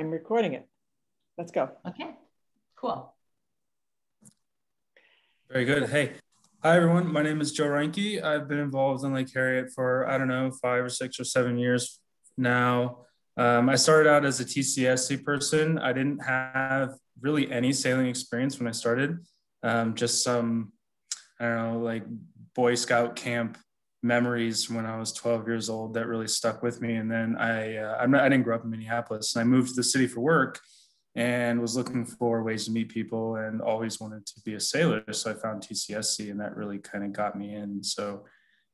I'm recording it. Let's go. Okay, cool. Very good. Hey, hi everyone. My name is Joe Reinke. I've been involved in Lake Harriet for, I don't know, five or six or seven years now. Um, I started out as a TCSC person. I didn't have really any sailing experience when I started, um, just some, I don't know, like Boy Scout camp memories when I was 12 years old that really stuck with me. And then I, uh, I'm not, I didn't grow up in Minneapolis. And I moved to the city for work and was looking for ways to meet people and always wanted to be a sailor. So I found TCSC and that really kind of got me in. So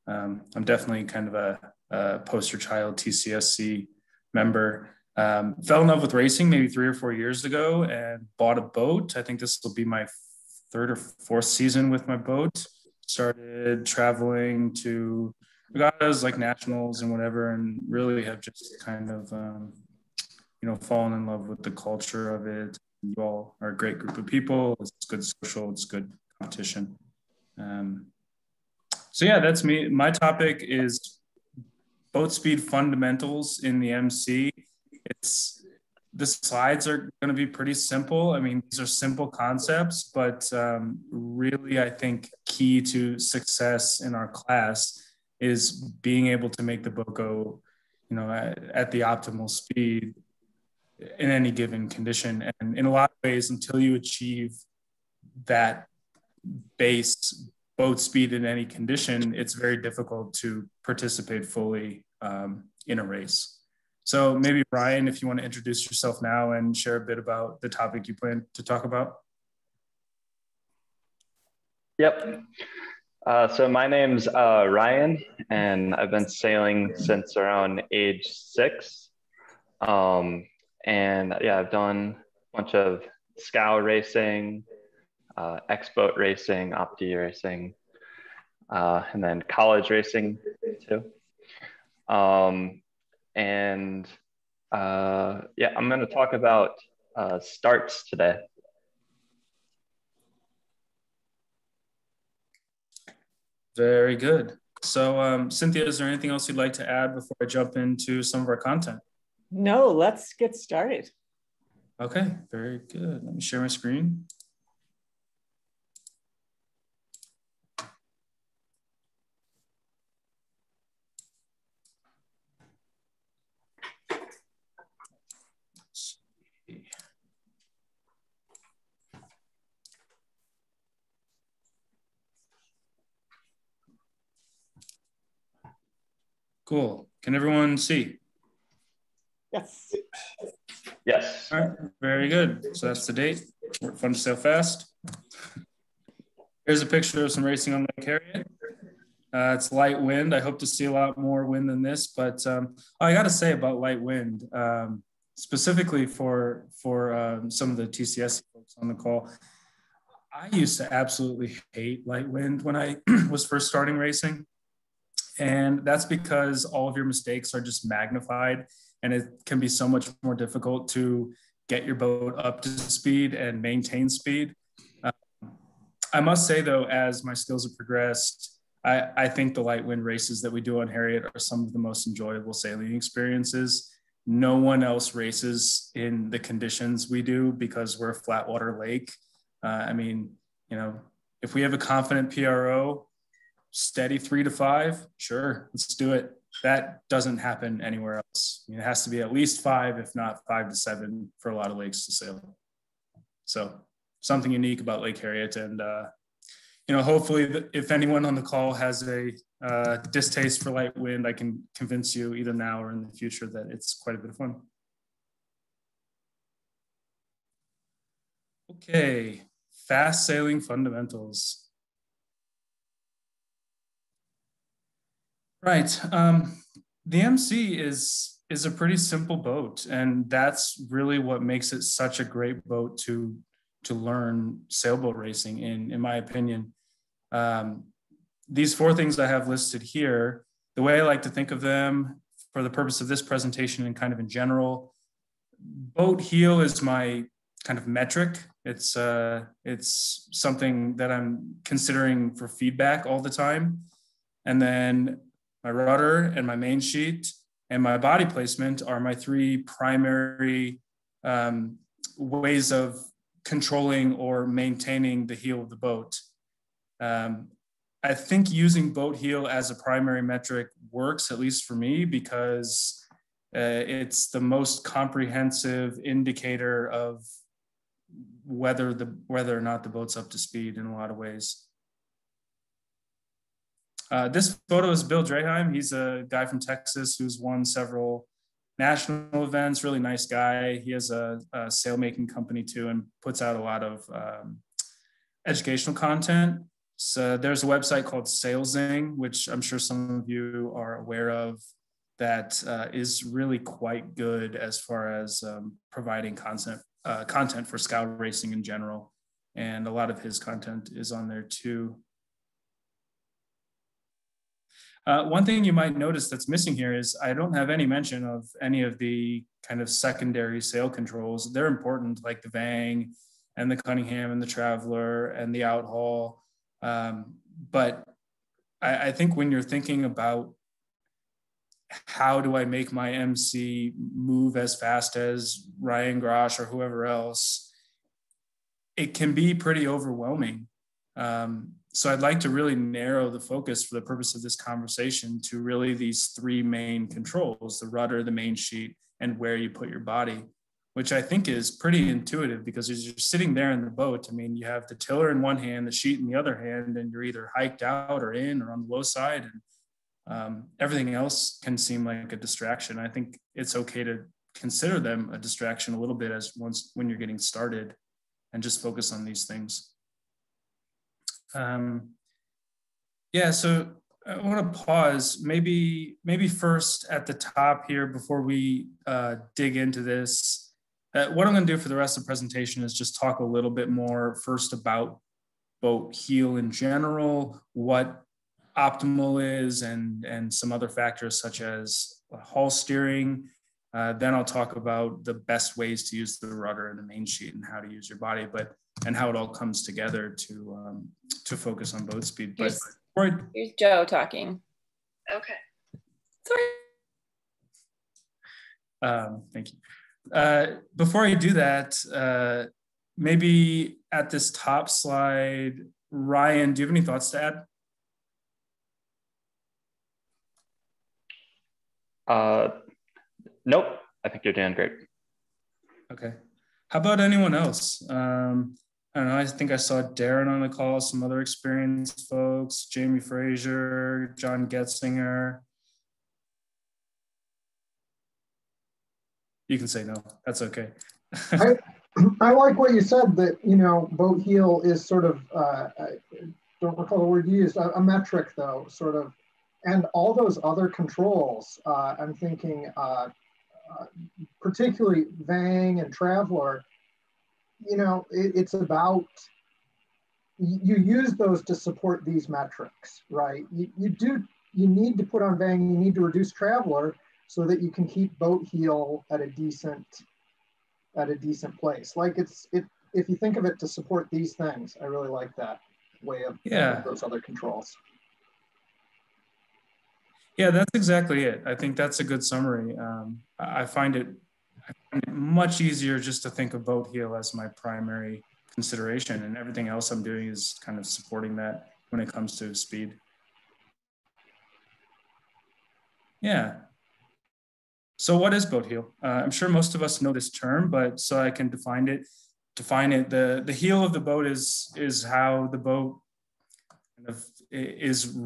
um, I'm definitely kind of a, a poster child TCSC member. Um, fell in love with racing maybe three or four years ago and bought a boat. I think this will be my third or fourth season with my boat started traveling to regattas like nationals and whatever, and really have just kind of, um, you know, fallen in love with the culture of it. You all are a great group of people. It's good social. It's good competition. Um, so yeah, that's me. My topic is boat speed fundamentals in the MC. It's the slides are going to be pretty simple. I mean, these are simple concepts, but um, really, I think key to success in our class is being able to make the boat go, you know, at, at the optimal speed in any given condition. And in a lot of ways, until you achieve that base boat speed in any condition, it's very difficult to participate fully um, in a race. So maybe Ryan, if you want to introduce yourself now and share a bit about the topic you plan to talk about. Yep. Uh, so my name's uh, Ryan, and I've been sailing since around age six. Um, and yeah, I've done a bunch of scow racing, uh, X-boat racing, Opti racing, uh, and then college racing too. Um, and uh, yeah, I'm going to talk about uh, starts today. Very good. So, um, Cynthia, is there anything else you'd like to add before I jump into some of our content? No, let's get started. Okay, very good. Let me share my screen. Cool. Can everyone see? Yes. Yes. All right. Very good. So that's the date. Work fun to sail fast. Here's a picture of some racing on Lake Harriet. Uh, it's light wind. I hope to see a lot more wind than this, but um, oh, I got to say about light wind, um, specifically for for um, some of the TCS folks on the call. I used to absolutely hate light wind when I was first starting racing. And that's because all of your mistakes are just magnified and it can be so much more difficult to get your boat up to speed and maintain speed. Um, I must say, though, as my skills have progressed, I, I think the light wind races that we do on Harriet are some of the most enjoyable sailing experiences. No one else races in the conditions we do because we're a flat water lake. Uh, I mean, you know, if we have a confident PRO, steady three to five, sure, let's do it. That doesn't happen anywhere else. it has to be at least five, if not five to seven, for a lot of lakes to sail. So something unique about Lake Harriet, and uh, you know, hopefully, if anyone on the call has a uh, distaste for light wind, I can convince you either now or in the future that it's quite a bit of fun. Okay, fast sailing fundamentals. Right. Um, the MC is is a pretty simple boat, and that's really what makes it such a great boat to to learn sailboat racing in, in my opinion. Um, these four things I have listed here, the way I like to think of them for the purpose of this presentation and kind of in general, boat heel is my kind of metric. It's uh, it's something that I'm considering for feedback all the time. And then my rudder and my main sheet and my body placement are my three primary um, ways of controlling or maintaining the heel of the boat. Um, I think using boat heel as a primary metric works, at least for me, because uh, it's the most comprehensive indicator of whether the whether or not the boat's up to speed in a lot of ways. Uh, this photo is Bill Draheim. He's a guy from Texas who's won several national events. Really nice guy. He has a, a sailmaking company too, and puts out a lot of um, educational content. So there's a website called SailZing, which I'm sure some of you are aware of, that uh, is really quite good as far as um, providing content uh, content for scow racing in general. And a lot of his content is on there too. Uh, one thing you might notice that's missing here is I don't have any mention of any of the kind of secondary sail controls. They're important, like the Vang and the Cunningham and the Traveler and the Outhaul. Um, but I, I think when you're thinking about how do I make my MC move as fast as Ryan Grosh or whoever else, it can be pretty overwhelming. Um, so I'd like to really narrow the focus for the purpose of this conversation to really these three main controls, the rudder, the main sheet, and where you put your body, which I think is pretty intuitive because as you're sitting there in the boat, I mean, you have the tiller in one hand, the sheet in the other hand, and you're either hiked out or in or on the low side. And um, everything else can seem like a distraction. I think it's okay to consider them a distraction a little bit as once when you're getting started and just focus on these things. Um, yeah, so I want to pause maybe maybe first at the top here before we uh, dig into this. Uh, what I'm going to do for the rest of the presentation is just talk a little bit more first about boat heel in general, what optimal is, and and some other factors such as hull steering. Uh, then I'll talk about the best ways to use the rudder and the main sheet and how to use your body. But and how it all comes together to um, to focus on boat speed. But here's, here's Joe talking. Okay. Sorry. Um, thank you. Uh, before I do that, uh, maybe at this top slide, Ryan, do you have any thoughts to add? Uh, nope. I think you're doing great. Okay. How about anyone else? Um, I don't know. I think I saw Darren on the call, some other experienced folks, Jamie Fraser, John Getzinger. You can say no. That's okay. I, I like what you said that, you know, boat heel is sort of, uh, I don't recall the word used, a, a, metric though, sort of, and all those other controls, uh, I'm thinking uh, uh particularly Vang and Traveler, you know, it, it's about you use those to support these metrics, right? You, you do you need to put on Vang, you need to reduce traveler so that you can keep boat heel at a decent at a decent place. Like it's it if you think of it to support these things, I really like that way of yeah those other controls. Yeah, that's exactly it. I think that's a good summary. Um, I find it much easier just to think of boat heel as my primary consideration and everything else I'm doing is kind of supporting that when it comes to speed. Yeah. So what is boat heel? Uh, I'm sure most of us know this term, but so I can define it. Define it. The the heel of the boat is is how the boat kind of is.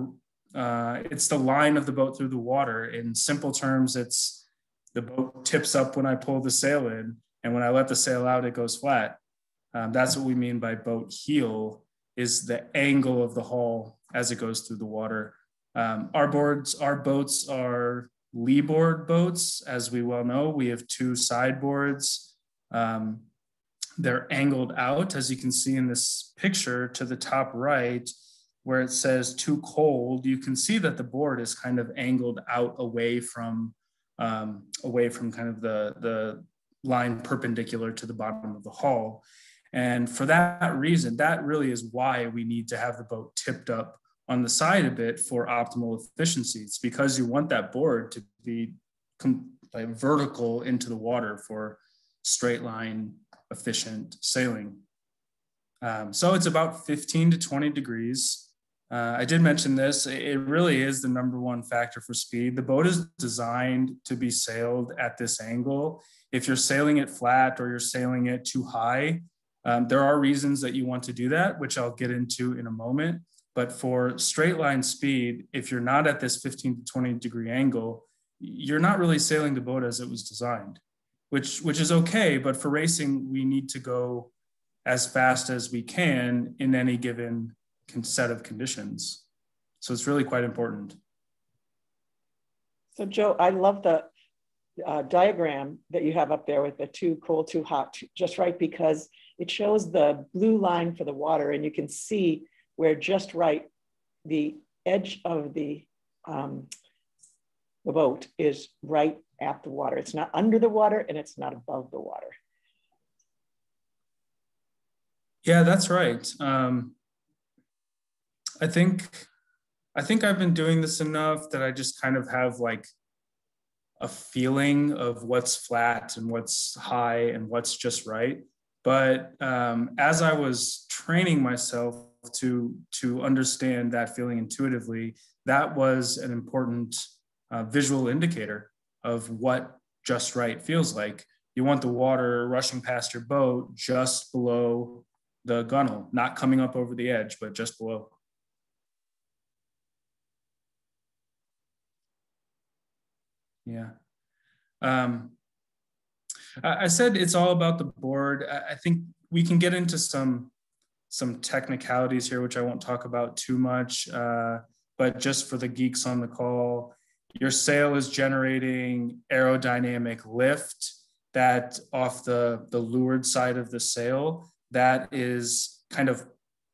Uh, it's the line of the boat through the water. In simple terms, it's the boat tips up when I pull the sail in, and when I let the sail out, it goes flat. Um, that's what we mean by boat heel is the angle of the hull as it goes through the water. Um, our boards, our boats are lee board boats, as we well know. We have two sideboards. Um, they're angled out, as you can see in this picture to the top right, where it says too cold. You can see that the board is kind of angled out away from um, away from kind of the, the line perpendicular to the bottom of the hull. And for that reason, that really is why we need to have the boat tipped up on the side a bit for optimal efficiency. It's because you want that board to be like vertical into the water for straight line, efficient sailing. Um, so it's about 15 to 20 degrees. Uh, I did mention this. It really is the number one factor for speed. The boat is designed to be sailed at this angle. If you're sailing it flat or you're sailing it too high, um, there are reasons that you want to do that, which I'll get into in a moment. But for straight line speed, if you're not at this 15 to 20 degree angle, you're not really sailing the boat as it was designed, which, which is okay. But for racing, we need to go as fast as we can in any given set of conditions. So it's really quite important. So Joe, I love the uh, diagram that you have up there with the too cold, too hot, just right, because it shows the blue line for the water and you can see where just right the edge of the, um, the boat is right at the water. It's not under the water and it's not above the water. Yeah, that's right. Um, I think I think I've been doing this enough that I just kind of have like a feeling of what's flat and what's high and what's just right. But um, as I was training myself to to understand that feeling intuitively, that was an important uh, visual indicator of what just right feels like. You want the water rushing past your boat just below the gunnel, not coming up over the edge, but just below. Yeah. Um, I said it's all about the board. I think we can get into some some technicalities here, which I won't talk about too much. Uh, but just for the geeks on the call, your sail is generating aerodynamic lift that off the the leeward side of the sail that is kind of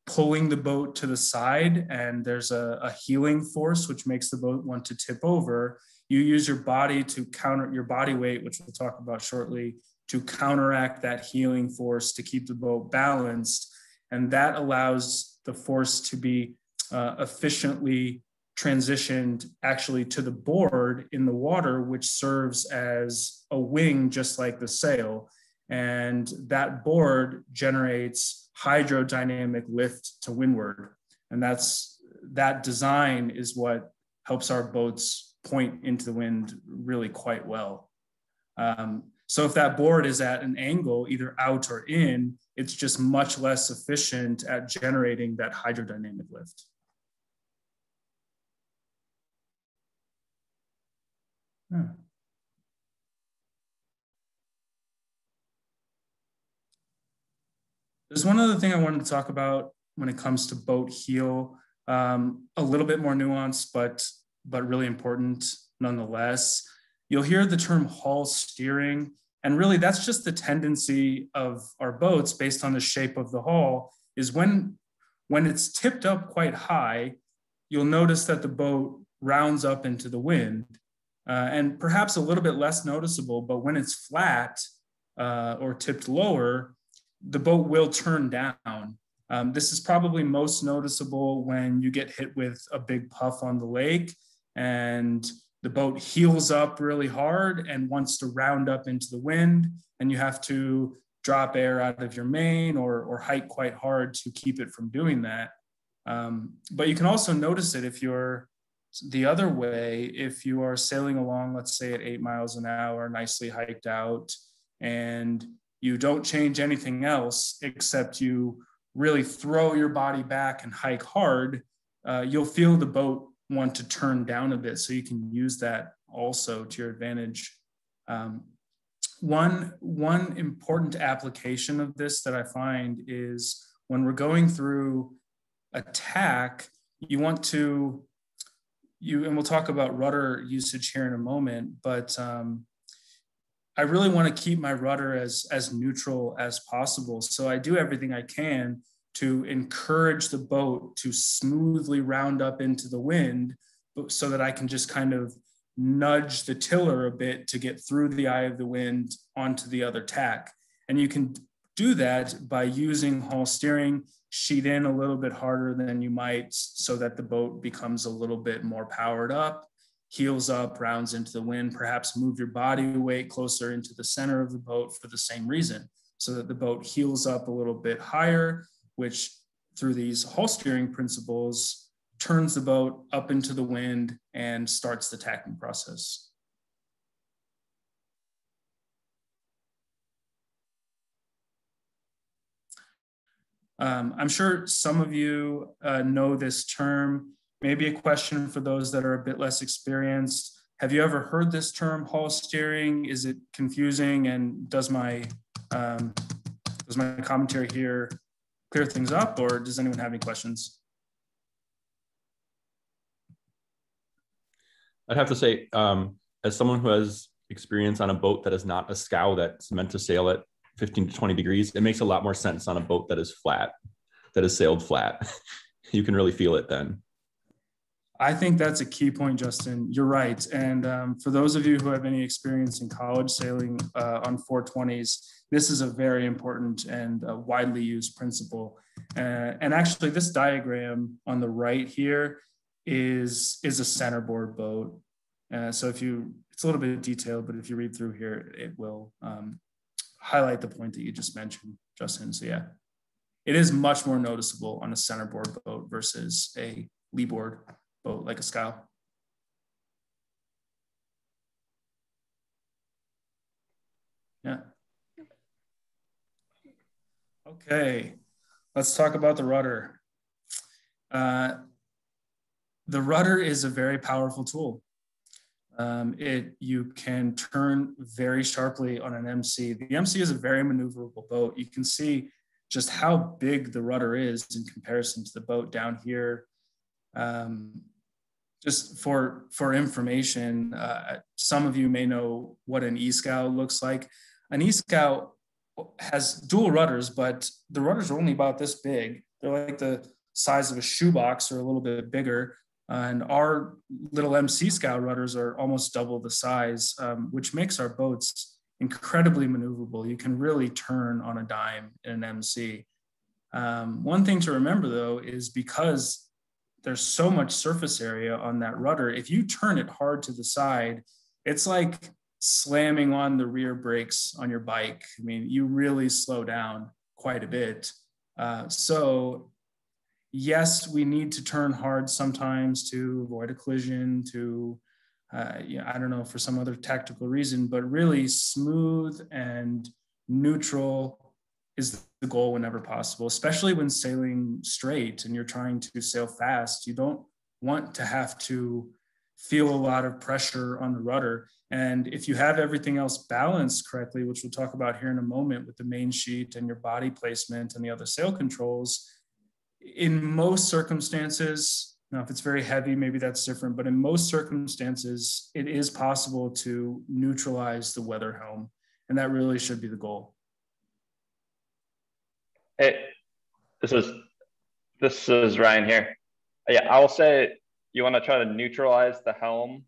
pulling the boat to the side, and there's a, a heeling force which makes the boat want to tip over you use your body to counter your body weight, which we'll talk about shortly, to counteract that heeling force to keep the boat balanced. And that allows the force to be uh, efficiently transitioned actually to the board in the water, which serves as a wing, just like the sail. And that board generates hydrodynamic lift to windward. And that's that design is what helps our boats point into the wind really quite well. Um, so if that board is at an angle, either out or in, it's just much less efficient at generating that hydrodynamic lift. Hmm. There's one other thing I wanted to talk about when it comes to boat heel, um, a little bit more nuanced, but but really important nonetheless. You'll hear the term hull steering, and really that's just the tendency of our boats based on the shape of the hull is when when it's tipped up quite high, you'll notice that the boat rounds up into the wind. Uh, and perhaps a little bit less noticeable, but when it's flat uh, or tipped lower, the boat will turn down. Um, this is probably most noticeable when you get hit with a big puff on the lake and the boat heels up really hard and wants to round up into the wind and you have to drop air out of your main or, or hike quite hard to keep it from doing that. Um, but you can also notice it if you're the other way if you are sailing along let's say at eight miles an hour nicely hiked out and you don't change anything else except you really throw your body back and hike hard uh, you'll feel the boat want to turn down a bit so you can use that also to your advantage. Um, one, one important application of this that I find is when we're going through attack, you want to, you, and we'll talk about rudder usage here in a moment, but um, I really want to keep my rudder as, as neutral as possible. So I do everything I can to encourage the boat to smoothly round up into the wind so that I can just kind of nudge the tiller a bit to get through the eye of the wind onto the other tack. And you can do that by using hull steering, sheet in a little bit harder than you might so that the boat becomes a little bit more powered up heels up, rounds into the wind, perhaps move your body weight closer into the center of the boat for the same reason, so that the boat heels up a little bit higher, which through these hull steering principles turns the boat up into the wind and starts the tacking process. Um, I'm sure some of you uh, know this term. Maybe a question for those that are a bit less experienced. Have you ever heard this term hull steering? Is it confusing? And does my um, does my commentary here clear things up, or does anyone have any questions? I'd have to say, um, as someone who has experience on a boat that is not a scow that's meant to sail at 15 to 20 degrees, it makes a lot more sense on a boat that is flat, that is sailed flat. you can really feel it then. I think that's a key point, Justin. You're right. And um, for those of you who have any experience in college sailing uh, on 420s, this is a very important and uh, widely used principle. Uh, and actually, this diagram on the right here is, is a centerboard boat. Uh, so if you, it's a little bit detailed, but if you read through here, it will um, highlight the point that you just mentioned, Justin. So yeah, it is much more noticeable on a centerboard boat versus a leeboard boat like a scow. Yeah. Okay, let's talk about the rudder. Uh, the rudder is a very powerful tool. Um, it you can turn very sharply on an MC. The MC is a very maneuverable boat. You can see just how big the rudder is in comparison to the boat down here. Um, just for for information, uh, some of you may know what an e-scow looks like. An e-scow has dual rudders, but the rudders are only about this big. They're like the size of a shoebox or a little bit bigger and our little MC Scow rudders are almost double the size, um, which makes our boats incredibly maneuverable. You can really turn on a dime in an MC. Um, one thing to remember though is because there's so much surface area on that rudder, if you turn it hard to the side, it's like slamming on the rear brakes on your bike. I mean, you really slow down quite a bit. Uh, so yes, we need to turn hard sometimes to avoid a collision, to, uh, yeah, I don't know, for some other tactical reason, but really smooth and neutral is the goal whenever possible, especially when sailing straight and you're trying to sail fast. You don't want to have to feel a lot of pressure on the rudder. And if you have everything else balanced correctly, which we'll talk about here in a moment with the main sheet and your body placement and the other sail controls, in most circumstances, now if it's very heavy, maybe that's different, but in most circumstances, it is possible to neutralize the weather helm. And that really should be the goal. Hey, this is this is Ryan here. Yeah, I will say you want to try to neutralize the helm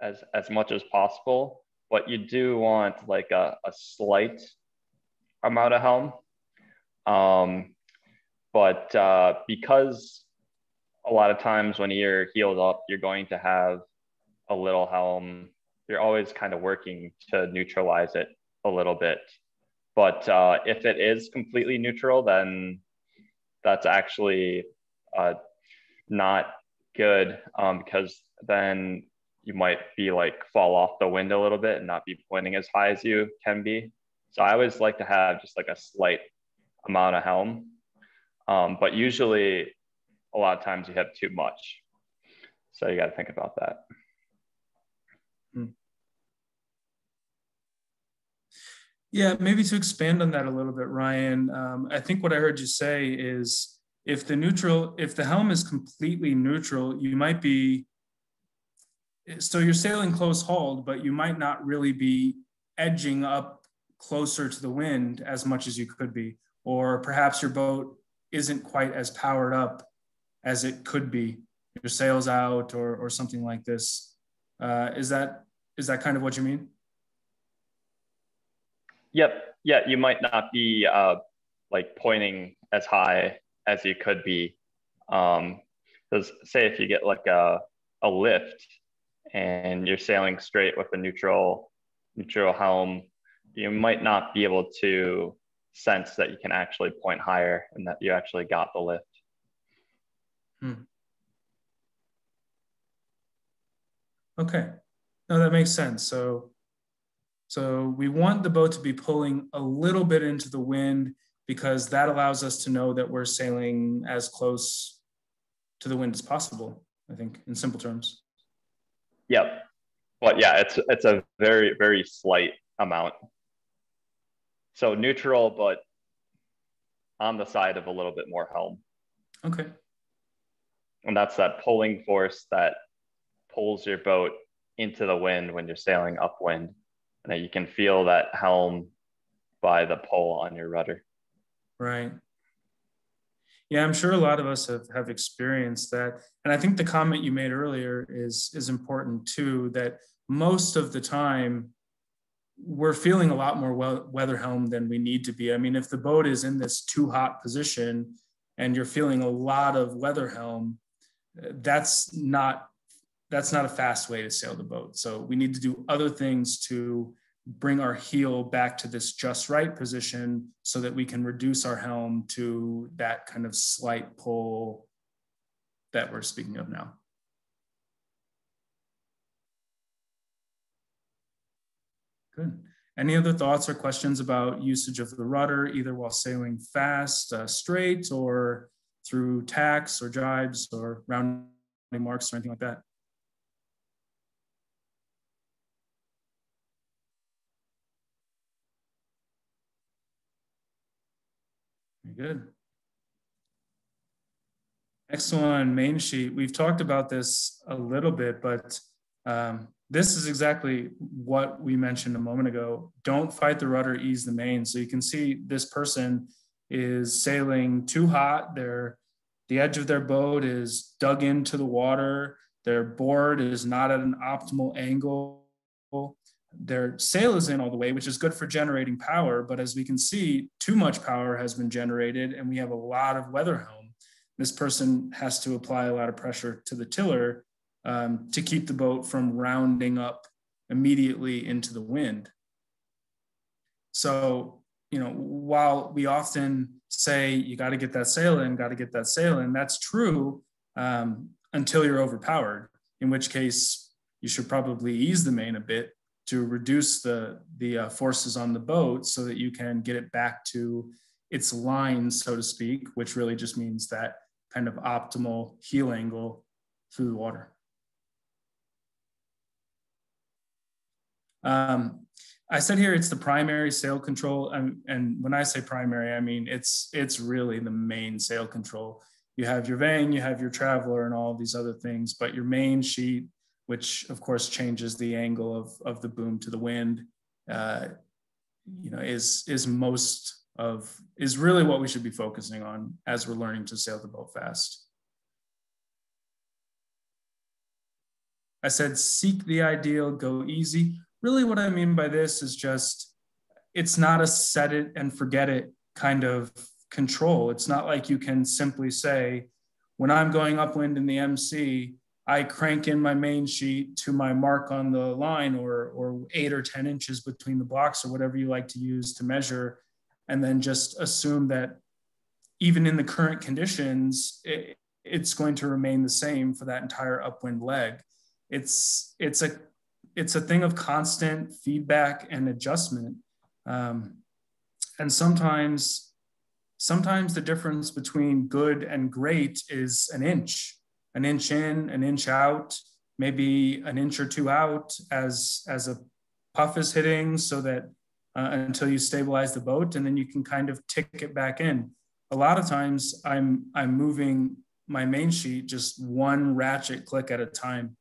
as as much as possible, but you do want like a, a slight amount of helm. Um, but uh, because a lot of times when you're heeled up, you're going to have a little helm. You're always kind of working to neutralize it a little bit. But uh, if it is completely neutral, then that's actually uh, not good um, because then you might be like fall off the wind a little bit and not be pointing as high as you can be. So I always like to have just like a slight amount of helm um, but usually, a lot of times you have too much. So you got to think about that. Hmm. Yeah, maybe to expand on that a little bit, Ryan. Um, I think what I heard you say is if the neutral, if the helm is completely neutral, you might be. So you're sailing close hauled, but you might not really be edging up closer to the wind as much as you could be, or perhaps your boat isn't quite as powered up as it could be your sails out or, or something like this uh, is that is that kind of what you mean yep yeah you might not be uh, like pointing as high as you could be um because say if you get like a, a lift and you're sailing straight with a neutral neutral helm, you might not be able to sense that you can actually point higher and that you actually got the lift. Hmm. Okay, no, that makes sense. So, so we want the boat to be pulling a little bit into the wind because that allows us to know that we're sailing as close to the wind as possible. I think, in simple terms. Yep. But yeah, it's it's a very very slight amount. So neutral, but on the side of a little bit more helm. Okay. And that's that pulling force that pulls your boat into the wind when you're sailing upwind. And that you can feel that helm by the pull on your rudder. Right. Yeah, I'm sure a lot of us have, have experienced that. And I think the comment you made earlier is, is important too, that most of the time we're feeling a lot more weather helm than we need to be. I mean, if the boat is in this too hot position and you're feeling a lot of weather helm, that's not that's not a fast way to sail the boat. So we need to do other things to bring our heel back to this just right position so that we can reduce our helm to that kind of slight pull that we're speaking of now. Good. Any other thoughts or questions about usage of the rudder, either while sailing fast, uh, straight, or through tacks or jibes or rounding marks or anything like that? Good. Next one, main sheet. We've talked about this a little bit, but um, this is exactly what we mentioned a moment ago. Don't fight the rudder, ease the main. So you can see this person is sailing too hot. They're, the edge of their boat is dug into the water. Their board is not at an optimal angle. Their sail is in all the way, which is good for generating power. But as we can see, too much power has been generated and we have a lot of weather helm. This person has to apply a lot of pressure to the tiller um, to keep the boat from rounding up immediately into the wind. So, you know, while we often say you got to get that sail in, got to get that sail in, that's true um, until you're overpowered, in which case you should probably ease the main a bit to reduce the, the uh, forces on the boat so that you can get it back to its line, so to speak, which really just means that kind of optimal heel angle through the water. Um, I said here it's the primary sail control, and, and when I say primary, I mean it's it's really the main sail control. You have your vang, you have your traveler, and all these other things, but your main sheet, which of course changes the angle of of the boom to the wind, uh, you know, is is most of is really what we should be focusing on as we're learning to sail the boat fast. I said, seek the ideal, go easy really what I mean by this is just it's not a set it and forget it kind of control. It's not like you can simply say, when I'm going upwind in the MC, I crank in my main sheet to my mark on the line or, or eight or 10 inches between the blocks or whatever you like to use to measure. And then just assume that even in the current conditions, it, it's going to remain the same for that entire upwind leg. It's, it's a it's a thing of constant feedback and adjustment. Um, and sometimes, sometimes the difference between good and great is an inch, an inch in, an inch out, maybe an inch or two out as, as a puff is hitting so that uh, until you stabilize the boat and then you can kind of tick it back in. A lot of times I'm, I'm moving my main sheet just one ratchet click at a time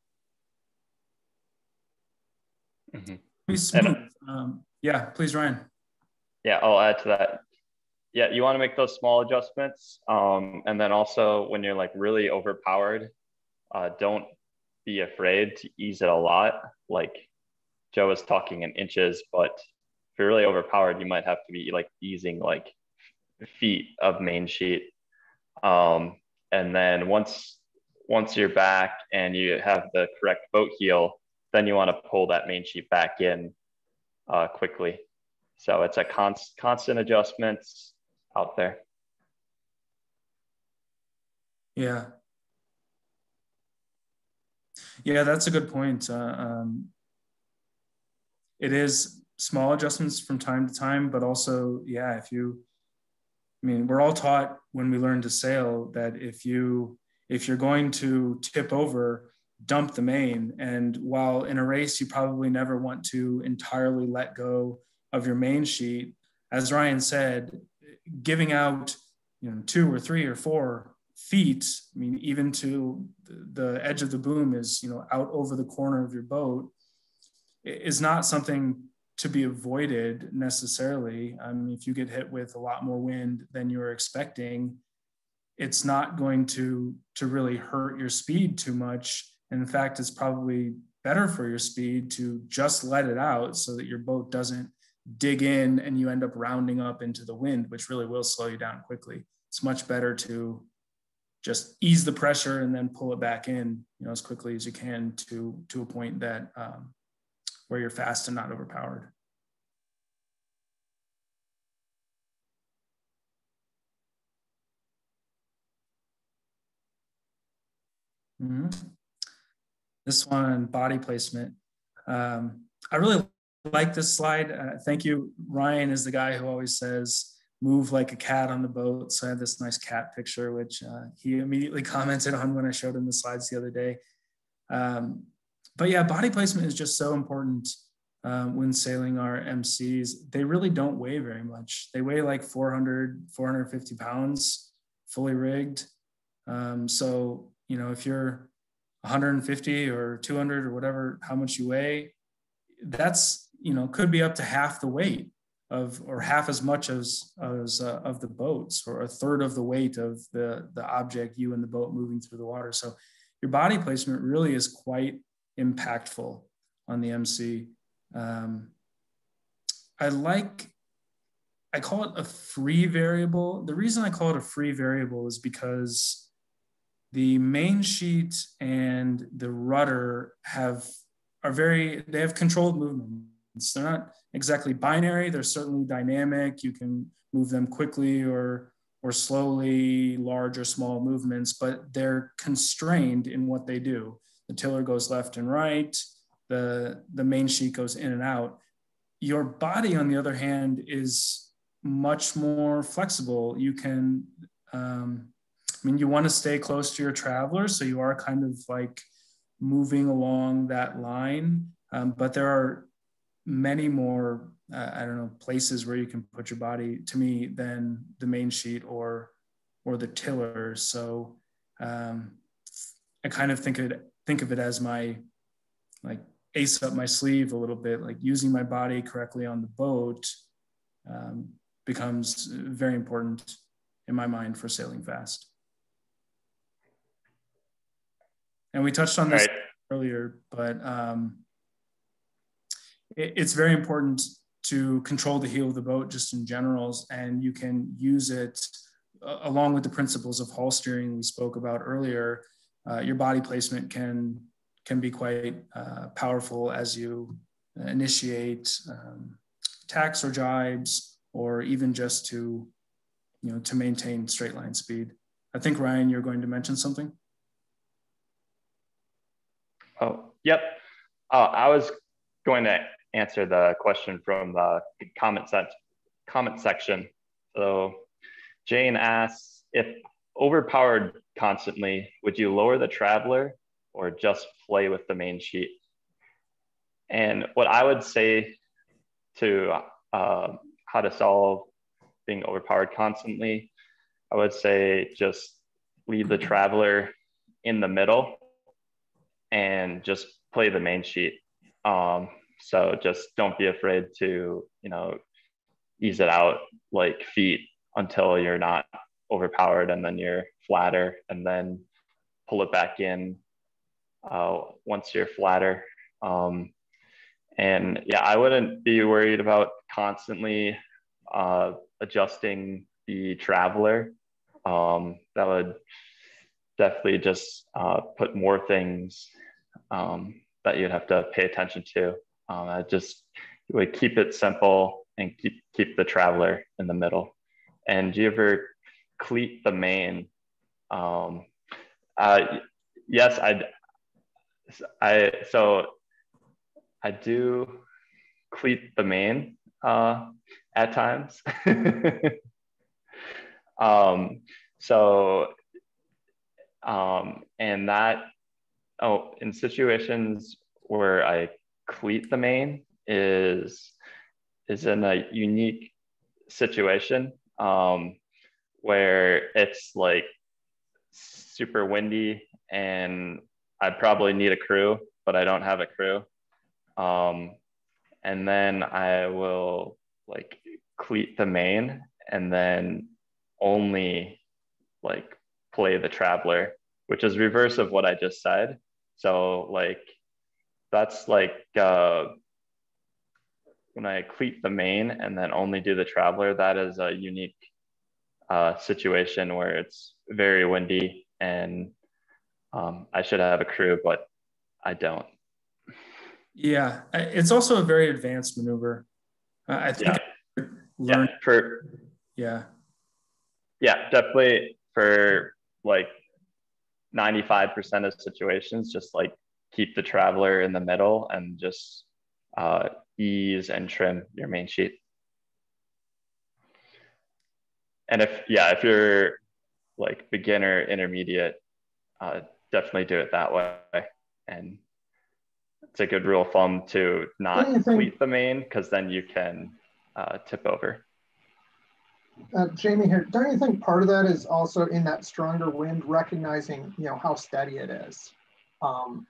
Mm-hmm. Be smooth. Um, yeah, please, Ryan. Yeah, I'll add to that. Yeah, you want to make those small adjustments. Um, and then also when you're like really overpowered, uh, don't be afraid to ease it a lot. Like Joe was talking in inches, but if you're really overpowered, you might have to be like easing like feet of main sheet. Um, and then once once you're back and you have the correct boat heel, then you want to pull that main sheet back in uh, quickly. So it's a const, constant adjustments out there. Yeah. Yeah, that's a good point. Uh, um, it is small adjustments from time to time, but also, yeah, if you, I mean, we're all taught when we learn to sail that if you if you're going to tip over, dump the main. And while in a race you probably never want to entirely let go of your main sheet, as Ryan said, giving out you know two or three or four feet, I mean, even to the edge of the boom is you know out over the corner of your boat, is not something to be avoided necessarily. I mean, if you get hit with a lot more wind than you were expecting, it's not going to to really hurt your speed too much. In fact, it's probably better for your speed to just let it out so that your boat doesn't dig in and you end up rounding up into the wind, which really will slow you down quickly. It's much better to just ease the pressure and then pull it back in, you know, as quickly as you can to to a point that um, where you're fast and not overpowered. Mm-hmm. This one, body placement. Um, I really like this slide. Uh, thank you. Ryan is the guy who always says, move like a cat on the boat. So I have this nice cat picture, which uh, he immediately commented on when I showed him the slides the other day. Um, but yeah, body placement is just so important um, when sailing our MCs. They really don't weigh very much. They weigh like 400, 450 pounds fully rigged. Um, so you know, if you're 150 or 200 or whatever, how much you weigh, that's, you know, could be up to half the weight of, or half as much as, as uh, of the boats or a third of the weight of the, the object, you and the boat moving through the water. So your body placement really is quite impactful on the MC. Um, I like I call it a free variable. The reason I call it a free variable is because the main sheet and the rudder have are very they have controlled they're not exactly binary. They're certainly dynamic. You can move them quickly or or slowly large or small movements but they're constrained in what they do. The tiller goes left and right. The the main sheet goes in and out. Your body on the other hand is much more flexible. You can um, I mean, you want to stay close to your traveler, so you are kind of like moving along that line. Um, but there are many more, uh, I don't know, places where you can put your body to me than the main sheet or or the tiller. So um, I kind of think of it think of it as my like ace up my sleeve a little bit, like using my body correctly on the boat um, becomes very important in my mind for sailing fast. And we touched on this right. earlier, but um, it, it's very important to control the heel of the boat just in generals, and you can use it uh, along with the principles of hull steering we spoke about earlier. Uh, your body placement can can be quite uh, powerful as you initiate um, tacks or jibes, or even just to you know to maintain straight line speed. I think Ryan, you're going to mention something. Oh, yep. Uh, I was going to answer the question from the comment set, comment section. So Jane asks, if overpowered constantly, would you lower the traveler or just play with the main sheet? And what I would say to uh, how to solve being overpowered constantly, I would say just leave the traveler in the middle and just play the main sheet. Um, so just don't be afraid to, you know, ease it out like feet until you're not overpowered and then you're flatter and then pull it back in uh, once you're flatter. Um, and yeah, I wouldn't be worried about constantly uh, adjusting the traveler. Um, that would definitely just uh, put more things um, that you'd have to pay attention to. Um, I just would keep it simple and keep keep the traveler in the middle. And do you ever cleat the main? Um, uh, yes, I, I so I do cleat the main uh, at times. um, so, um, and that, oh, in situations where I cleat the main is is in a unique situation um, where it's like super windy and I probably need a crew, but I don't have a crew. Um, and then I will like cleat the main and then only like play the traveler, which is reverse of what I just said. So like that's like uh, when I cleat the main and then only do the traveler, that is a unique uh, situation where it's very windy and um, I should have a crew, but I don't. Yeah, it's also a very advanced maneuver. I think yeah. learn yeah, for yeah. Yeah, definitely for like 95% of situations, just like keep the traveler in the middle and just uh, ease and trim your main sheet. And if, yeah, if you're like beginner, intermediate, uh, definitely do it that way. And it's a good rule of thumb to not cleat the main because then you can uh, tip over. Uh, Jamie here, don't you think part of that is also in that stronger wind, recognizing, you know, how steady it is? Um,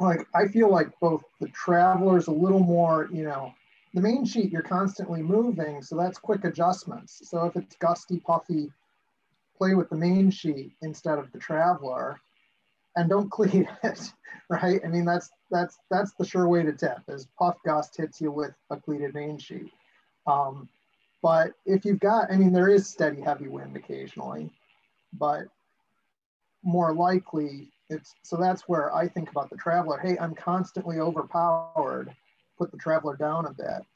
like, I feel like both the traveler's a little more, you know, the main sheet, you're constantly moving, so that's quick adjustments. So if it's gusty, puffy, play with the main sheet instead of the traveler and don't cleat it, right? I mean, that's that's that's the sure way to tip is puff gust hits you with a cleated main sheet. Um, but if you've got, I mean, there is steady heavy wind occasionally, but more likely it's so that's where I think about the traveler. Hey, I'm constantly overpowered. Put the traveler down a bit,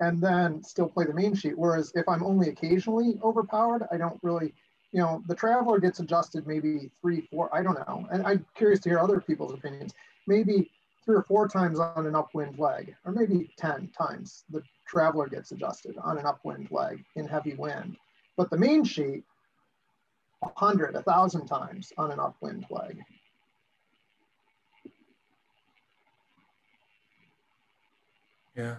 and then still play the main sheet. Whereas if I'm only occasionally overpowered, I don't really you know, the traveler gets adjusted maybe three, four, I don't know. And I'm curious to hear other people's opinions. Maybe three or four times on an upwind leg, or maybe 10 times the traveler gets adjusted on an upwind leg in heavy wind. But the main sheet, hundred, a thousand times on an upwind leg. Yeah.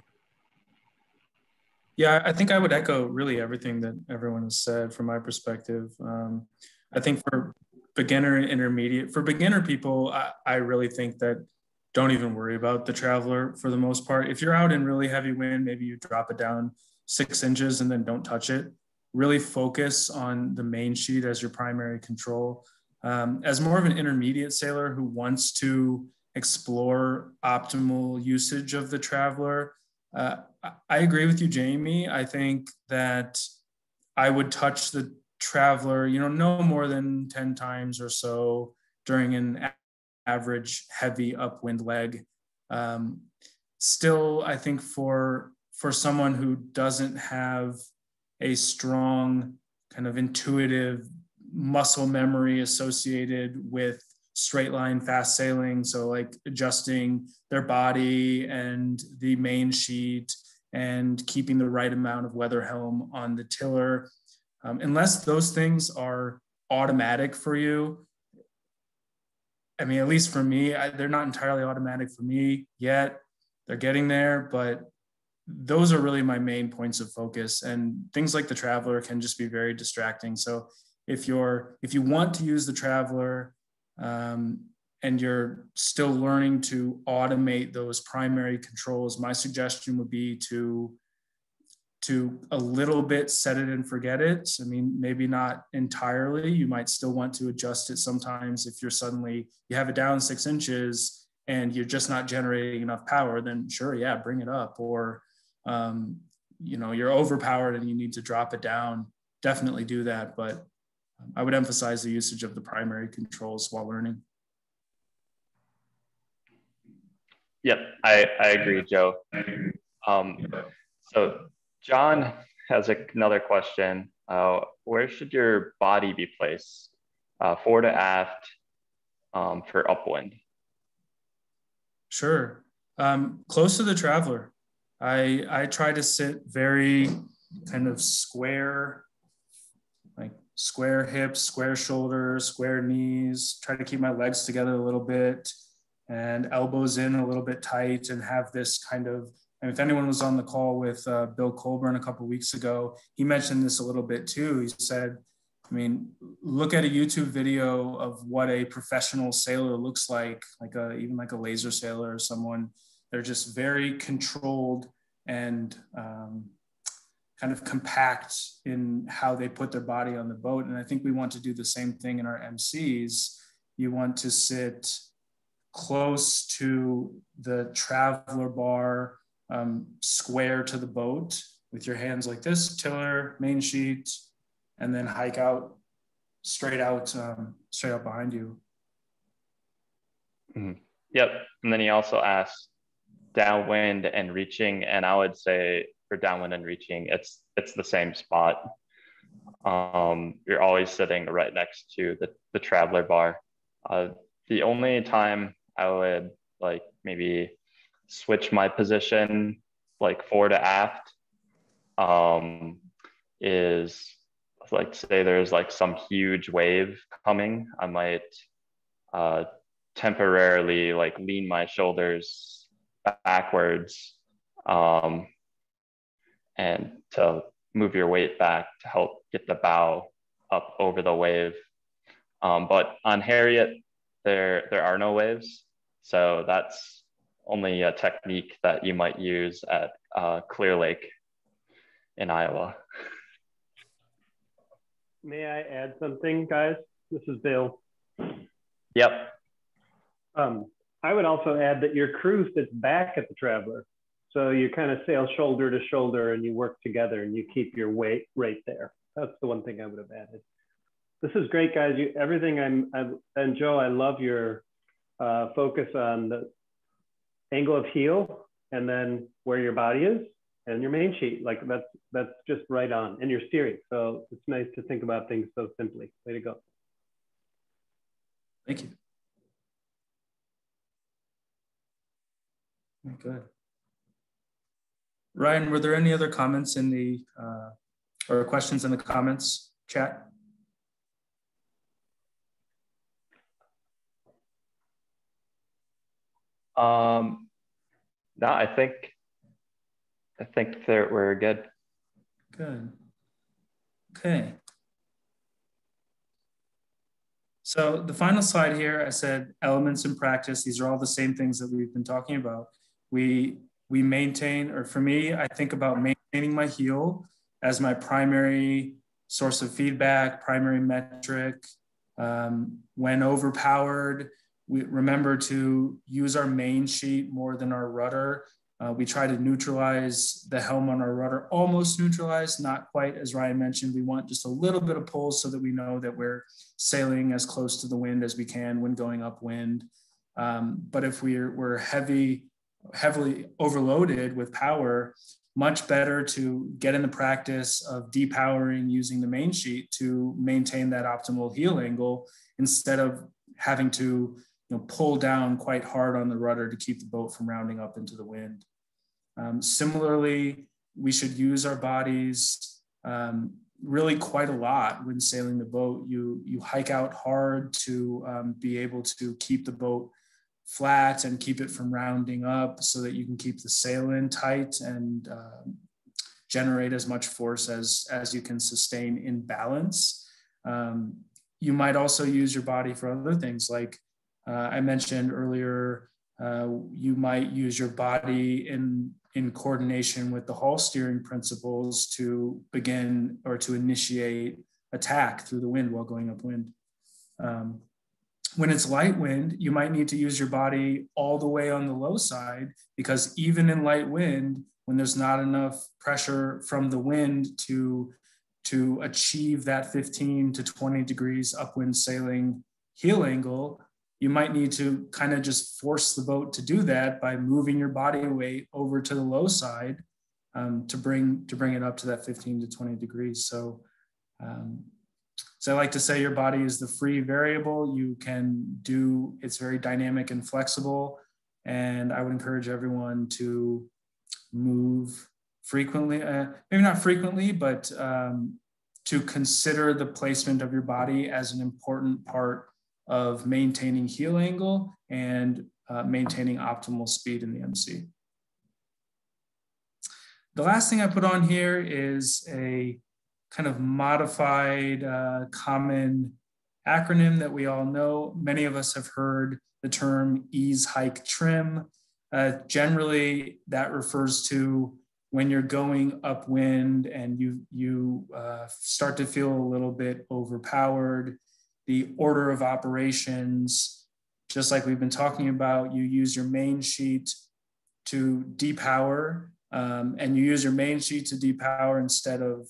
Yeah, I think I would echo really everything that everyone has said from my perspective. Um, I think for beginner and intermediate, for beginner people, I, I really think that don't even worry about the traveler for the most part. If you're out in really heavy wind, maybe you drop it down six inches and then don't touch it. Really focus on the main sheet as your primary control. Um, as more of an intermediate sailor who wants to explore optimal usage of the traveler, uh, I agree with you, Jamie. I think that I would touch the traveler, you know, no more than 10 times or so during an average heavy upwind leg. Um, still, I think for for someone who doesn't have a strong kind of intuitive muscle memory associated with straight line fast sailing. So like adjusting their body and the main sheet and keeping the right amount of weather helm on the tiller. Um, unless those things are automatic for you i mean at least for me I, they're not entirely automatic for me yet. They're getting there but those are really my main points of focus and things like the traveler can just be very distracting so if you're if you want to use the traveler um, and you're still learning to automate those primary controls, my suggestion would be to to a little bit set it and forget it. I mean, maybe not entirely. You might still want to adjust it sometimes if you're suddenly you have it down six inches and you're just not generating enough power. Then sure, yeah, bring it up. Or um, you know you're overpowered and you need to drop it down. Definitely do that, but I would emphasize the usage of the primary controls while learning. Yep, I, I agree, Joe. Um, so John has a, another question. Uh, where should your body be placed? Uh, fore to aft um, for upwind? Sure. Um, close to the traveler. I, I try to sit very kind of square, like square hips, square shoulders, square knees, try to keep my legs together a little bit and elbows in a little bit tight and have this kind of and if anyone was on the call with uh, Bill Colburn a couple weeks ago, he mentioned this a little bit too. He said, I mean, look at a YouTube video of what a professional sailor looks like, like a, even like a laser sailor or someone. They're just very controlled and um, kind of compact in how they put their body on the boat. And I think we want to do the same thing in our MCs. You want to sit close to the traveler bar, um, square to the boat with your hands like this, tiller, main sheet, and then hike out straight out, um, straight out behind you. Mm-hmm. Yep. And then he also asked downwind and reaching, and I would say for downwind and reaching, it's it's the same spot. Um, you're always sitting right next to the, the traveler bar. Uh, the only time I would like maybe switch my position like fore to aft um, is like say there's like some huge wave coming, I might uh, temporarily like lean my shoulders backwards um, and to move your weight back to help get the bow up over the wave. Um, but on Harriet, there there are no waves, so that's only a technique that you might use at uh, Clear Lake in Iowa. May I add something, guys? This is Bill. Yep. Um, I would also add that your crew sits back at the Traveler. So you kind of sail shoulder to shoulder and you work together and you keep your weight right there. That's the one thing I would have added. This is great, guys. You, everything I'm, I'm, and Joe, I love your uh, focus on the angle of heel and then where your body is and your main sheet. Like that's that's just right on. And your steering. So it's nice to think about things so simply. Way to go. Thank you. Good. Ryan, were there any other comments in the uh, or questions in the comments chat? Um, no, I think I think that we're good. Good. Okay. So the final slide here, I said elements in practice. These are all the same things that we've been talking about. We we maintain, or for me, I think about maintaining my heel as my primary source of feedback, primary metric. Um, when overpowered, we remember to use our main sheet more than our rudder. Uh, we try to neutralize the helm on our rudder, almost neutralize, not quite as Ryan mentioned. We want just a little bit of pull so that we know that we're sailing as close to the wind as we can when going upwind. Um, but if we're, we're heavy, heavily overloaded with power, much better to get in the practice of depowering using the main sheet to maintain that optimal heel angle instead of having to you know, pull down quite hard on the rudder to keep the boat from rounding up into the wind. Um, similarly, we should use our bodies um, really quite a lot when sailing the boat. You, you hike out hard to um, be able to keep the boat flat and keep it from rounding up so that you can keep the sail in tight and uh, generate as much force as, as you can sustain in balance. Um, you might also use your body for other things like uh, I mentioned earlier, uh, you might use your body in, in coordination with the hull steering principles to begin or to initiate attack through the wind while going upwind. Um, when it's light wind, you might need to use your body all the way on the low side because even in light wind, when there's not enough pressure from the wind to, to achieve that 15 to 20 degrees upwind sailing heel angle, you might need to kind of just force the boat to do that by moving your body weight over to the low side um, to bring to bring it up to that 15 to 20 degrees. So, um, so I like to say your body is the free variable. You can do it's very dynamic and flexible, and I would encourage everyone to move frequently, uh, maybe not frequently, but um, to consider the placement of your body as an important part of maintaining heel angle and uh, maintaining optimal speed in the MC. The last thing I put on here is a kind of modified uh, common acronym that we all know. Many of us have heard the term ease, hike, trim. Uh, generally, that refers to when you're going upwind and you you uh, start to feel a little bit overpowered the order of operations just like we've been talking about you use your main sheet to depower um, and you use your main sheet to depower instead of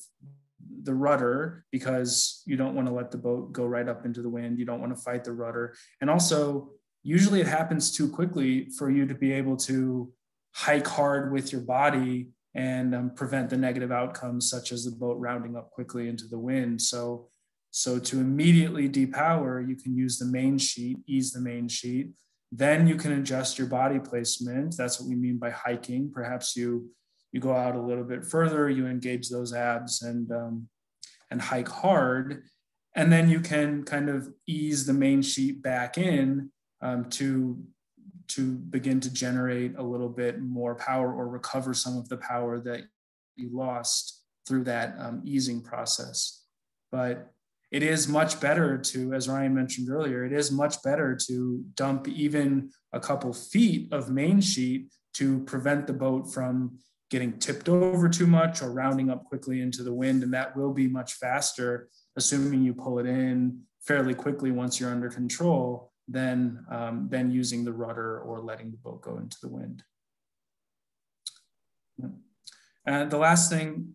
the rudder because you don't want to let the boat go right up into the wind you don't want to fight the rudder and also usually it happens too quickly for you to be able to hike hard with your body and um, prevent the negative outcomes such as the boat rounding up quickly into the wind. So, so to immediately depower, you can use the main sheet, ease the main sheet. Then you can adjust your body placement. That's what we mean by hiking. Perhaps you you go out a little bit further, you engage those abs and um, and hike hard, and then you can kind of ease the main sheet back in um, to to begin to generate a little bit more power or recover some of the power that you lost through that um, easing process. But it is much better to, as Ryan mentioned earlier, it is much better to dump even a couple feet of main sheet to prevent the boat from getting tipped over too much or rounding up quickly into the wind. And that will be much faster, assuming you pull it in fairly quickly once you're under control than, um, than using the rudder or letting the boat go into the wind. And the last thing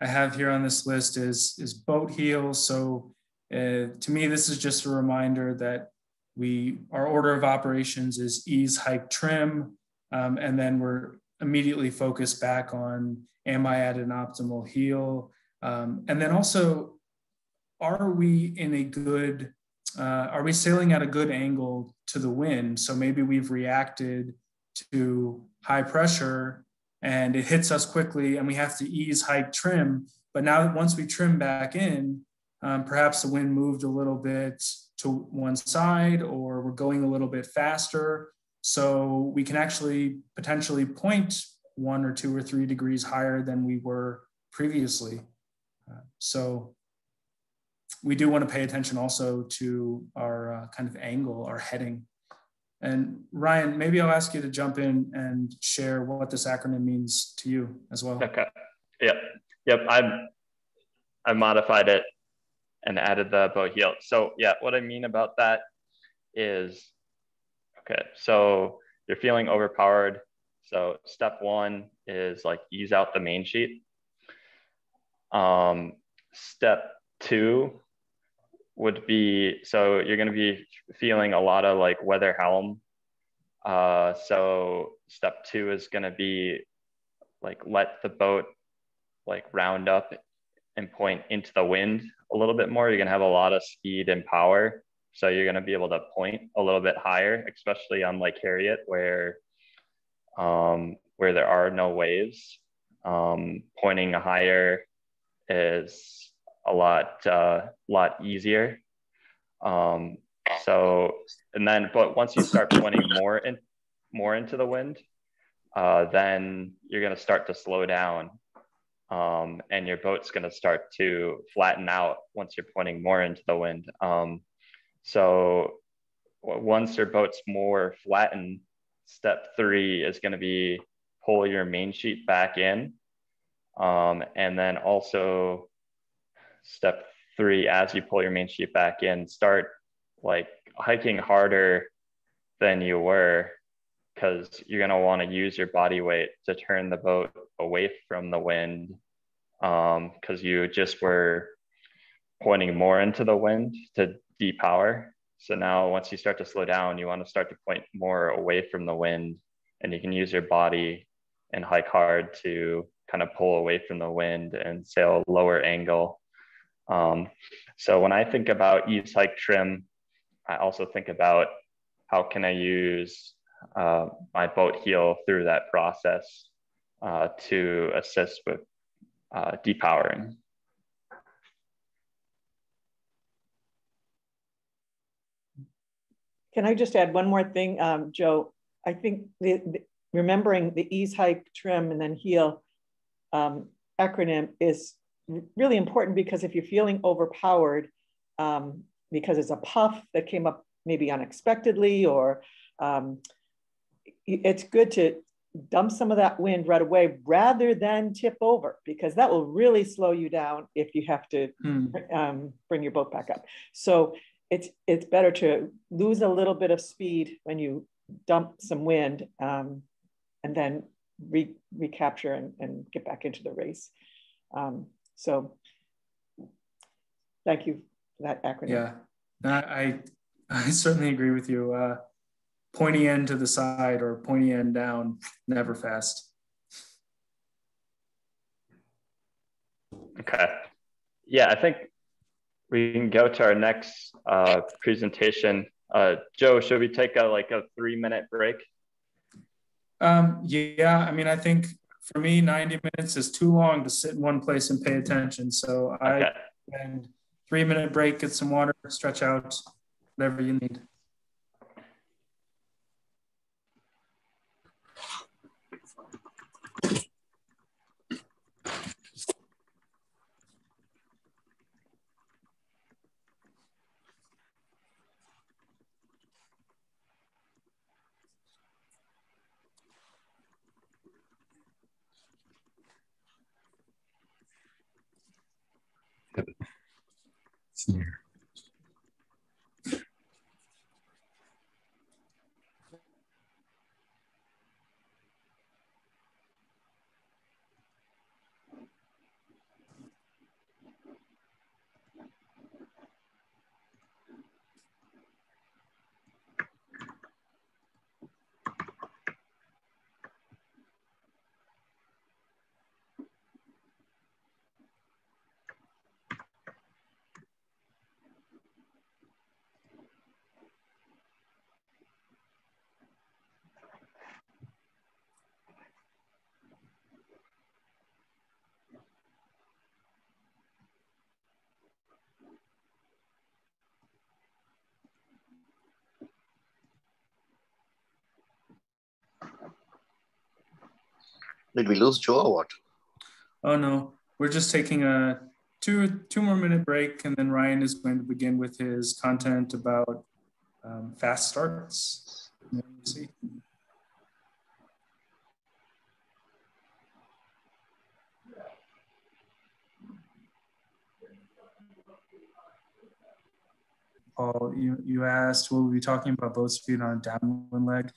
I have here on this list is, is boat heel. So uh, to me, this is just a reminder that we, our order of operations is ease, hike, trim, um, and then we're immediately focus back on, am I at an optimal heel? Um, and then also, are we in a good uh, are we sailing at a good angle to the wind? So maybe we've reacted to high pressure and it hits us quickly and we have to ease, hike, trim. But now once we trim back in, um, perhaps the wind moved a little bit to one side or we're going a little bit faster. So we can actually potentially point one or two or three degrees higher than we were previously. Uh, so we do want to pay attention also to our uh, kind of angle, our heading. And Ryan, maybe I'll ask you to jump in and share what this acronym means to you as well. Okay. Yep. Yep. I I modified it and added the boat heel. So yeah, what I mean about that is okay. So you're feeling overpowered. So step one is like ease out the main sheet. Um, step two would be so you're going to be feeling a lot of like weather helm. Uh, so step two is going to be like let the boat like round up and point into the wind a little bit more. You're going to have a lot of speed and power. So you're going to be able to point a little bit higher, especially on Lake Harriet where um, where there are no waves. Um, pointing higher is a lot uh, lot easier. Um, so and then but once you start pointing more in more into the wind, uh, then you're going to start to slow down, um, and your boat's going to start to flatten out once you're pointing more into the wind. Um, so once your boat's more flattened, step three is going to be pull your main sheet back in, um, and then also step three, as you pull your main sheet back in, start like hiking harder than you were because you're going to want to use your body weight to turn the boat away from the wind because um, you just were pointing more into the wind to depower. So now once you start to slow down, you want to start to point more away from the wind and you can use your body and hike hard to kind of pull away from the wind and sail lower angle. Um, so when I think about ease hike trim, I also think about how can I use uh, my boat heel through that process uh, to assist with uh, depowering. Can I just add one more thing, um, Joe? I think the, the, remembering the ease hike trim and then heel um, acronym is really important because if you're feeling overpowered um, because it's a puff that came up maybe unexpectedly or um, it's good to dump some of that wind right away rather than tip over because that will really slow you down if you have to hmm. um, bring your boat back up. So it's it's better to lose a little bit of speed when you dump some wind um, and then re, recapture and, and get back into the race. Um, so thank you for that acronym. Yeah, I, I certainly agree with you. Uh, pointy end to the side or pointy end down, never fast. Okay. Yeah, I think we can go to our next uh, presentation. Uh, Joe, should we take a like a three minute break? Um, yeah, I mean, I think for me, 90 minutes is too long to sit in one place and pay attention. So okay. I and three minute break, get some water, stretch out, whatever you need. Did we lose Joe or what? Oh no, we're just taking a two two more minute break, and then Ryan is going to begin with his content about um, fast starts. See. Paul, you, you asked, will we be talking about boat speed on a downwind leg?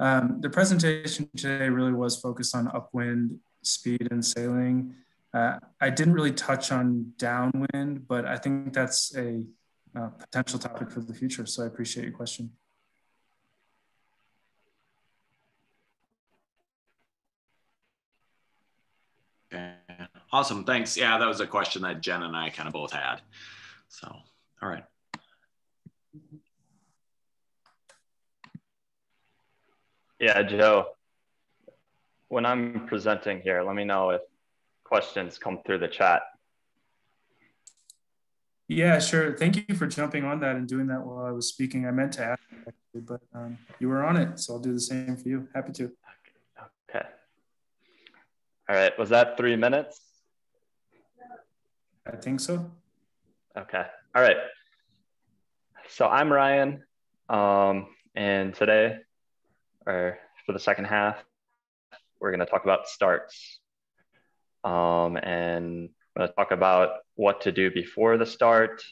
Um, the presentation today really was focused on upwind speed and sailing. Uh, I didn't really touch on downwind, but I think that's a uh, potential topic for the future. So I appreciate your question. Awesome. Thanks. Yeah, that was a question that Jen and I kind of both had. So, all right. Yeah, Joe, when I'm presenting here, let me know if questions come through the chat. Yeah, sure. Thank you for jumping on that and doing that while I was speaking. I meant to ask, but um, you were on it, so I'll do the same for you. Happy to. Okay. All right. Was that three minutes? I think so. Okay. All right. So I'm Ryan, um, and today or for the second half, we're going to talk about starts. Um, and I'm going to talk about what to do before the start,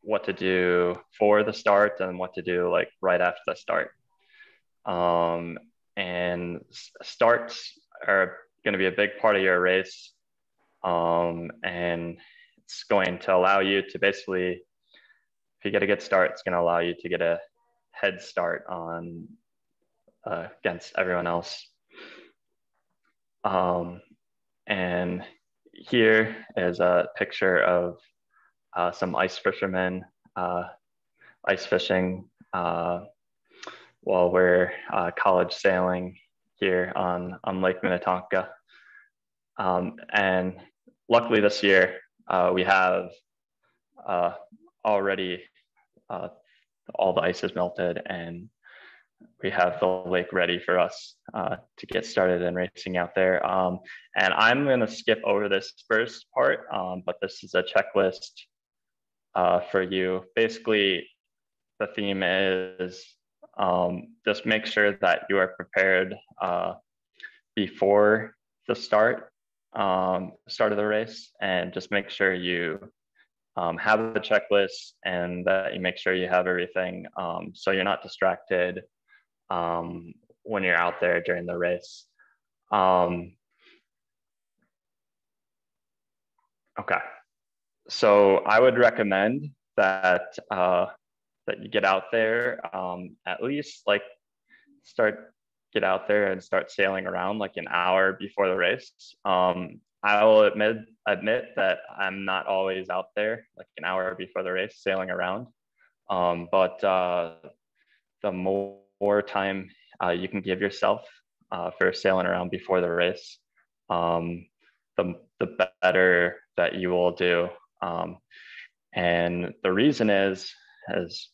what to do for the start, and what to do like right after the start. Um, and starts are going to be a big part of your race. Um, and it's going to allow you to basically if you get a good start, it's going to allow you to get a head start on uh, against everyone else. Um, and here is a picture of uh, some ice fishermen uh, ice fishing uh, while we're uh, college sailing here on, on Lake Minnetonka. Um, and luckily this year, uh, we have already all the ice is melted and we have the lake ready for us uh, to get started in racing out there. Um, and I'm going to skip over this first part, um, but this is a checklist uh, for you. Basically, the theme is um, just make sure that you are prepared uh, before the start um, start of the race, and just make sure you um, have the checklist and that you make sure you have everything um, so you're not distracted um, when you're out there during the race. Um, okay, so I would recommend that uh, that you get out there um, at least like start get out there and start sailing around like an hour before the race. Um, I will admit admit that I'm not always out there like an hour before the race sailing around. Um, but uh, the more more time uh, you can give yourself uh, for sailing around before the race, um, the, the better that you will do. Um, and the reason is, is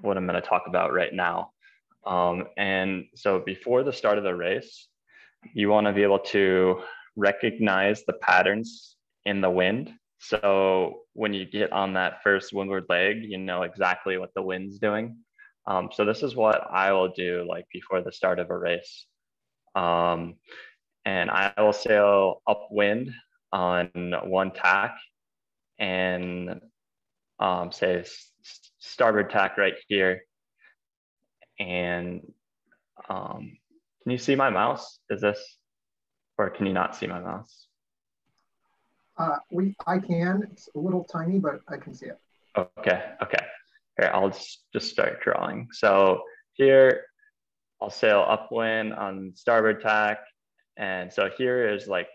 what I'm going to talk about right now. Um, and so before the start of the race, you want to be able to recognize the patterns in the wind. So when you get on that first windward leg, you know exactly what the wind's doing. Um, so this is what I will do like before the start of a race. Um, and I will sail upwind on one tack and um, say starboard tack right here. And um, can you see my mouse? Is this, or can you not see my mouse? Uh, we, I can, it's a little tiny, but I can see it. Okay, okay. I'll just, just start drawing. So here, I'll sail upwind on starboard tack. And so here is like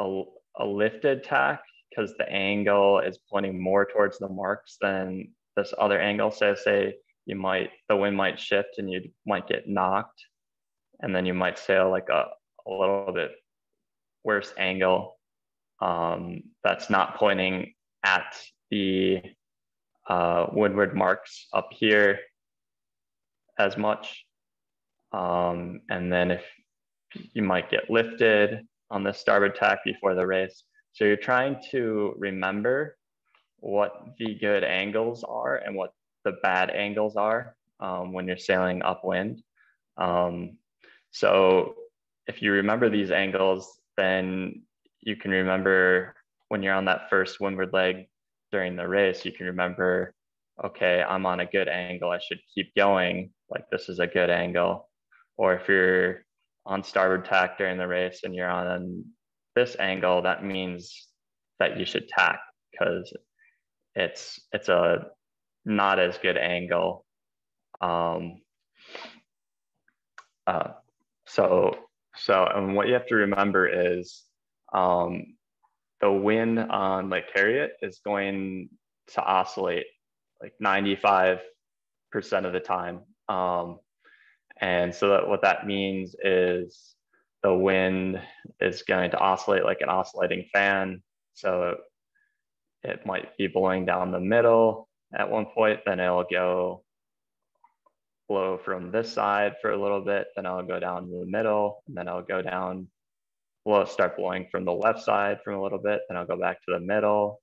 a, a lifted tack because the angle is pointing more towards the marks than this other angle. So say you might, the wind might shift and you might get knocked and then you might sail like a, a little bit worse angle um, that's not pointing at the uh, windward marks up here as much. Um, and then if you might get lifted on the starboard tack before the race. So you're trying to remember what the good angles are and what the bad angles are um, when you're sailing upwind. Um, so if you remember these angles, then you can remember when you're on that first windward leg during the race, you can remember, okay, I'm on a good angle. I should keep going. Like this is a good angle. Or if you're on starboard tack during the race and you're on this angle, that means that you should tack because it's it's a not as good angle. Um, uh, so so and what you have to remember is um, the wind on Lake Harriet is going to oscillate like 95% of the time. Um, and so that what that means is the wind is going to oscillate like an oscillating fan. So it might be blowing down the middle at one point, then it'll go blow from this side for a little bit, then I'll go down to the middle, and then I'll go down will start blowing from the left side from a little bit, then I'll go back to the middle,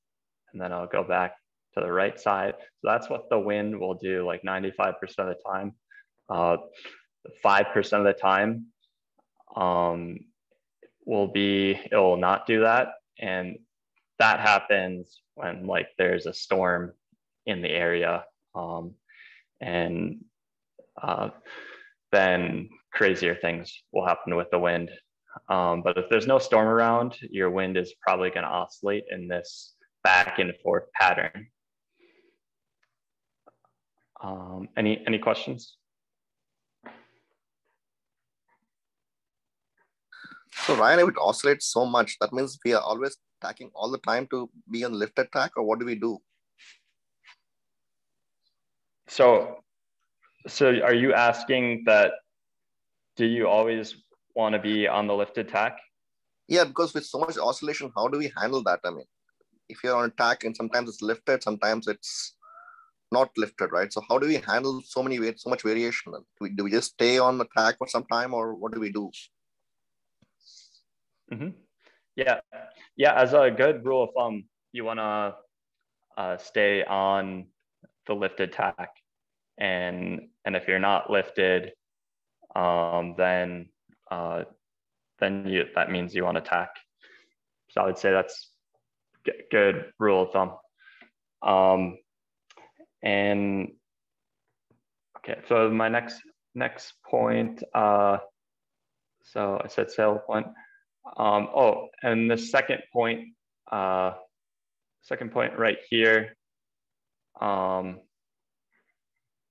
and then I'll go back to the right side. So that's what the wind will do like 95% of the time. Uh, 5% of the time um, will be, it will not do that. And that happens when like there's a storm in the area. Um, and uh, then crazier things will happen with the wind. Um, but if there's no storm around, your wind is probably going to oscillate in this back and forth pattern. Um, any any questions? So Ryan, if it oscillates so much, that means we are always tacking all the time to be on lifted tack, or what do we do? So, so are you asking that? Do you always want to be on the lifted tack? Yeah, because with so much oscillation, how do we handle that? I mean, if you're on a tack and sometimes it's lifted, sometimes it's not lifted, right? So how do we handle so many weight, so much variation? Do we, do we just stay on the tack for some time, or what do we do? Mm-hmm. Yeah, yeah. As a good rule of thumb, you want to uh, stay on the lifted tack, and and if you're not lifted, um, then uh, then you that means you want to tack. So I would say that's good rule of thumb. Um, and okay, so my next next point. Uh, so I said sail point. Um, oh, and the second point, uh, second point right here. Um,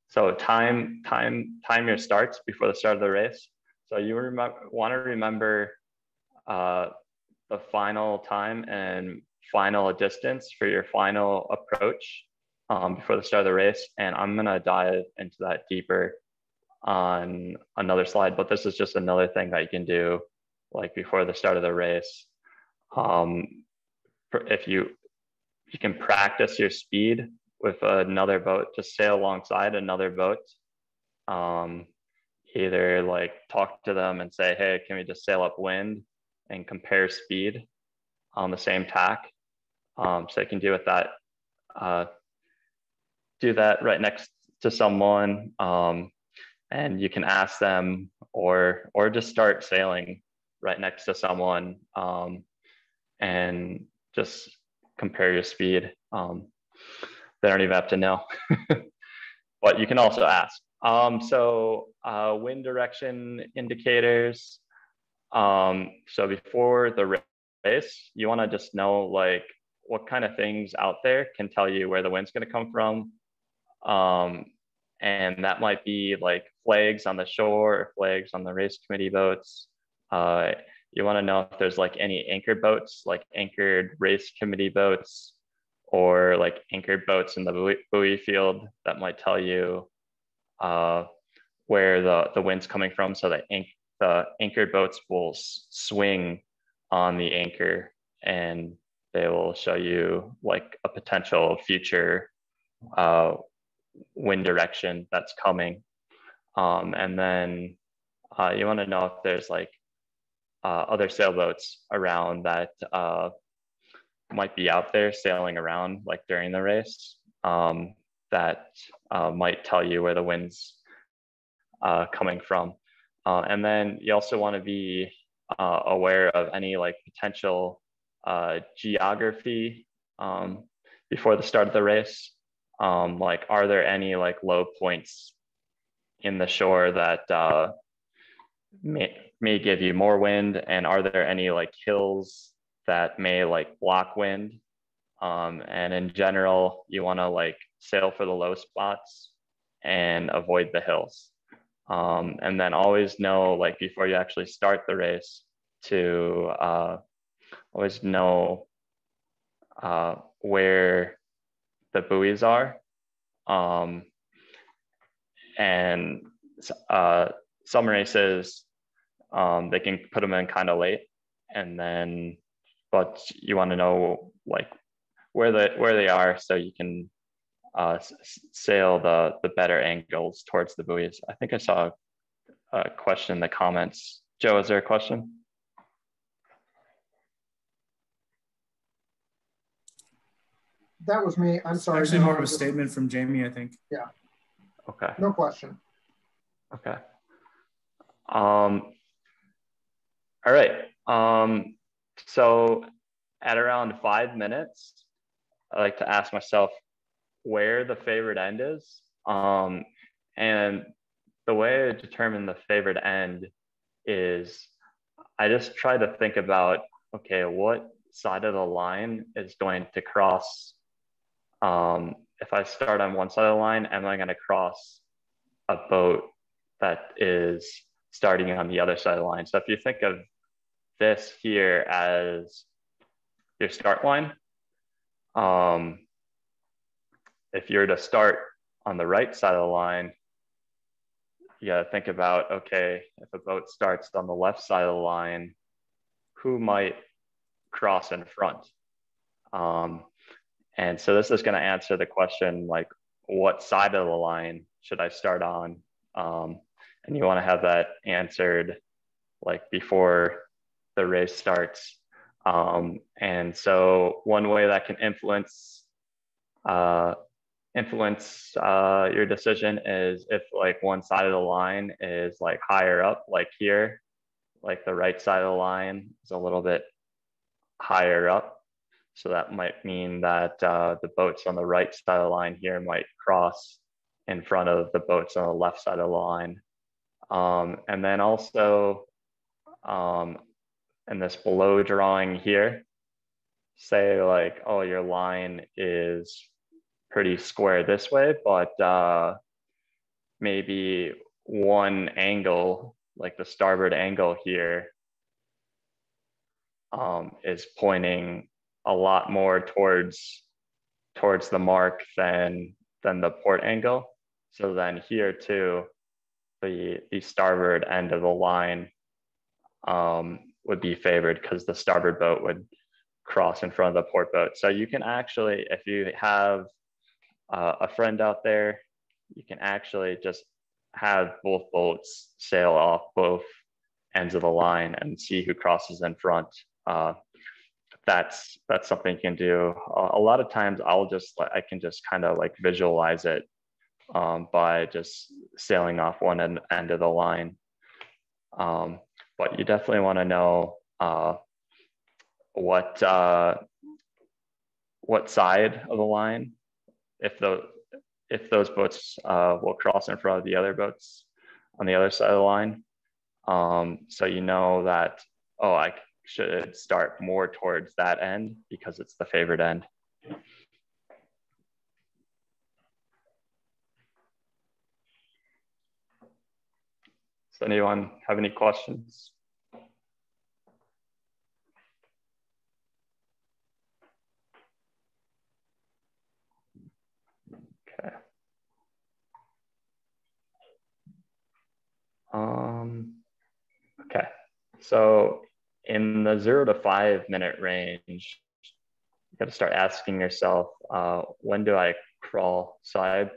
so time, time, time your starts before the start of the race. So you want to remember uh, the final time and final distance for your final approach um, before the start of the race. And I'm going to dive into that deeper on another slide, but this is just another thing that you can do like before the start of the race. Um, if you you can practice your speed with another boat, just sail alongside another boat. Um, either like talk to them and say, hey, can we just sail upwind and compare speed on the same tack? Um, so you can do with that, uh, do that right next to someone. Um, and you can ask them or or just start sailing right next to someone um, and just compare your speed. Um, they don't even have to know, but you can also ask. Um, so uh, wind direction indicators. Um, so before the race, you want to just know like what kind of things out there can tell you where the wind's going to come from. Um, and that might be like flags on the shore, flags on the race committee boats, uh, you want to know if there's like any anchored boats, like anchored race committee boats, or like anchored boats in the buoy, buoy field that might tell you uh, where the, the wind's coming from. So that anch- the anchored boats will s- swing on the anchor and they will show you like a potential future uh, wind direction that's coming. Um, and then uh, you want to know if there's like uh, other sailboats around that uh, might be out there sailing around like during the race um, that uh, might tell you where the wind's uh, coming from. Uh, and then you also want to be uh, aware of any like potential geography um, before the start of the race. Um, like, are there any like low points in the shore that may, may give you more wind and are there any like hills that may like block wind um, and in general you want to like sail for the low spots and avoid the hills. Um, and then always know like before you actually start the race to uh, always know uh, where the buoys are. Um, and uh, some races um, they can put them in kind of late and then but you want to know like where the where they are so you can uh, sail the the better angles towards the buoys. I think i saw a question in the comments. Joe is there a question? That was me. I'm sorry. Actually more of a statement from jamie i think. Yeah. Okay. No question. Okay. Um all right. Um, so at around five minutes, I like to ask myself where the favorite end is. Um, and the way I determine the favorite end is I just try to think about okay, what side of the line is going to cross um, if I start on one side of the line, am I going to cross a boat that is starting on the other side of the line? So if you think of this here as your start line, um, if you're to start on the right side of the line, you got to think about okay, if a boat starts on the left side of the line, who might cross in front? Um, and so this is going to answer the question like, what side of the line should I start on? Um, and you want to have that answered like before the race starts. Um, and so one way that can influence uh, influence uh, your decision is if like one side of the line is like higher up, like here, like the right side of the line is a little bit higher up. So that might mean that uh, the boats on the right side of the line here might cross in front of the boats on the left side of the line. Um, and then also um, in this below drawing here, say like, oh, your line is pretty square this way, but uh, maybe one angle, like the starboard angle here, um, is pointing a lot more towards towards the mark than than the port angle. So then here too, the the starboard end of the line um, would be favored because the starboard boat would cross in front of the port boat. So you can actually, if you have uh, a friend out there, you can actually just have both boats sail off both ends of the line and see who crosses in front. Uh, that's that's something you can do. Uh, a lot of times, I'll just I can just kind of like visualize it um, by just sailing off one end, end of the line. Um, but you definitely want to know uh, what uh, what side of the line if the if those boats uh, will cross in front of the other boats on the other side of the line. Um, so you know that, oh, I should start more towards that end because it's the favored end. Does anyone have any questions? Um, okay, so in the zero to five minute range, you got to start asking yourself, uh, when do I crawl? So I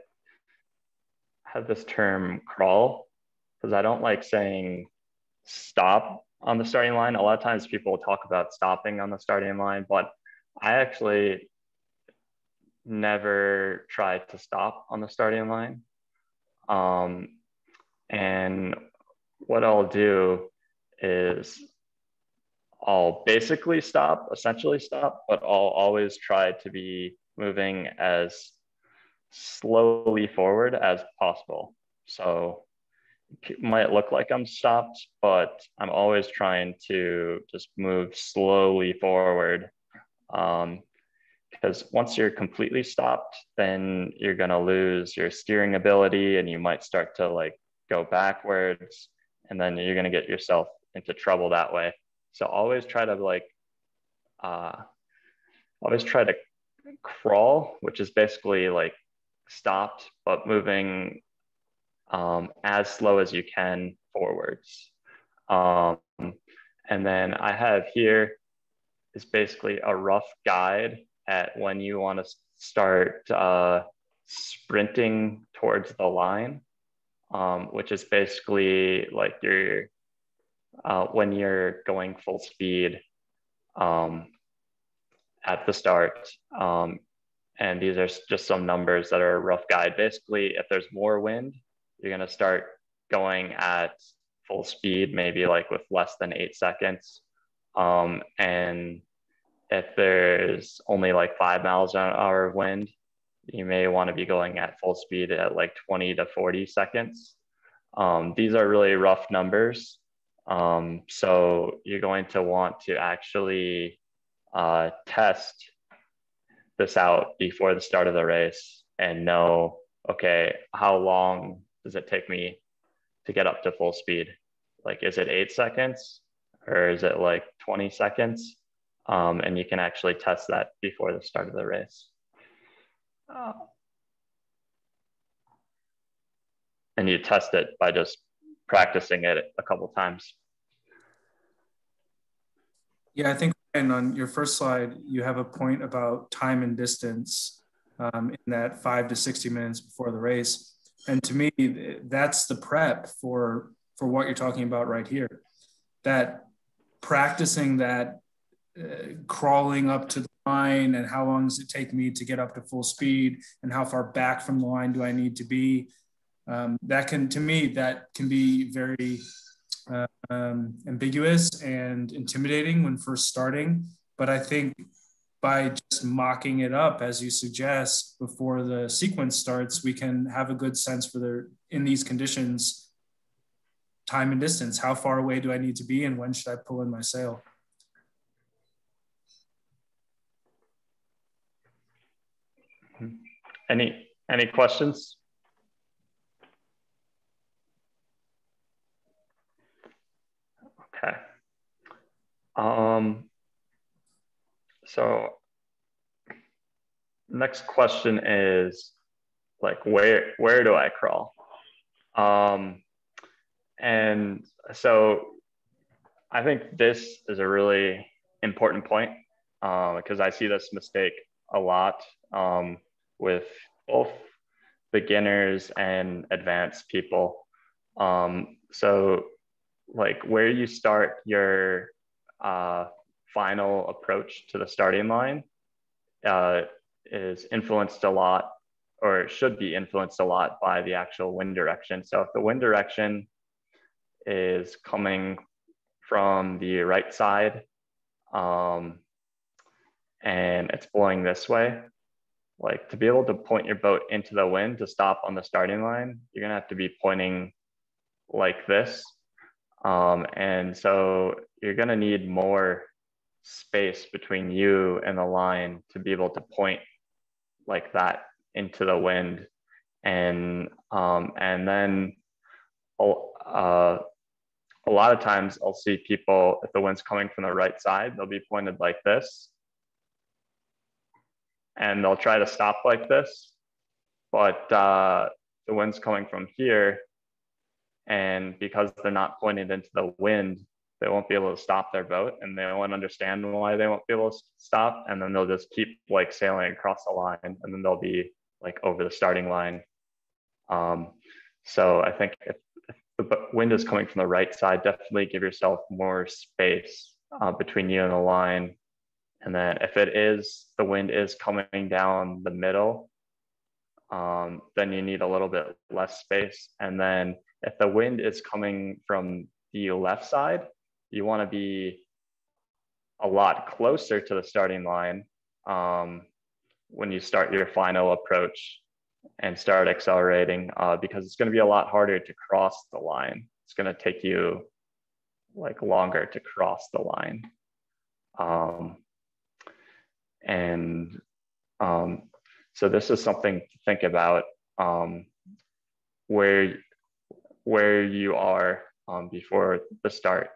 have this term crawl because I don't like saying stop on the starting line. A lot of times people talk about stopping on the starting line, but I actually never tried to stop on the starting line. Um, and what I'll do is I'll basically stop, essentially stop, but I'll always try to be moving as slowly forward as possible. So it might look like I'm stopped, but I'm always trying to just move slowly forward. Um, because once you're completely stopped, then you're going to lose your steering ability and you might start to like go backwards and then you're going to get yourself into trouble that way. So always try to like uh, always try to crawl which is basically like stopped but moving um, as slow as you can forwards. Um, and then i have here is basically a rough guide at when you want to start uh, sprinting towards the line um, which is basically like you're uh, when you're going full speed um, at the start. Um, and these are just some numbers that are a rough guide. Basically, if there's more wind, you're going to start going at full speed, maybe like with less than eight seconds. Um, and if there's only like five miles an hour of wind, you may want to be going at full speed at like 20 to 40 seconds. Um, these are really rough numbers. Um, so you're going to want to actually uh, test this out before the start of the race and know, okay, how long does it take me to get up to full speed? Like, is it eight seconds or is it like 20 seconds? Um, and you can actually test that before the start of the race. Uh, and you test it by just practicing it a couple times. Yeah, I think and on your first slide, you have a point about time and distance um, in that five to 60 minutes before the race. And to me, that's the prep for, for what you're talking about right here. That practicing that uh, crawling up to the line and how long does it take me to get up to full speed and how far back from the line do I need to be? Um, that can to me that can be very uh, um, ambiguous and intimidating when first starting but i think by just mocking it up as you suggest before the sequence starts we can have a good sense for the in these conditions time and distance. How far away do i need to be and when should i pull in my sail any any questions Okay. Um, so next question is like, where, where do I crawl? Um, and so I think this is a really important point because uh, I see this mistake a lot um, with both beginners and advanced people. Um, so like where you start your uh, final approach to the starting line uh, is influenced a lot or should be influenced a lot by the actual wind direction. So if the wind direction is coming from the right side um, and it's blowing this way, like to be able to point your boat into the wind to stop on the starting line, you're gonna have to be pointing like this um, and so you're going to need more space between you and the line to be able to point like that into the wind. And, um, and then uh, a lot of times I'll see people, if the wind's coming from the right side, they'll be pointed like this. And they'll try to stop like this. But uh, the wind's coming from here, and because they're not pointed into the wind, they won't be able to stop their boat and they won't understand why they won't be able to stop. And then they'll just keep like sailing across the line and then they'll be like over the starting line. Um, so I think if, if, the wind is coming from the right side, definitely give yourself more space uh, between you and the line. And then if it is, the wind is coming down the middle, um, then you need a little bit less space. And then if the wind is coming from the left side, you want to be a lot closer to the starting line um, when you start your final approach and start accelerating uh, because it's going to be a lot harder to cross the line. It's going to take you like longer to cross the line. Um, and um, so this is something to think about um, where where you are um, before the start.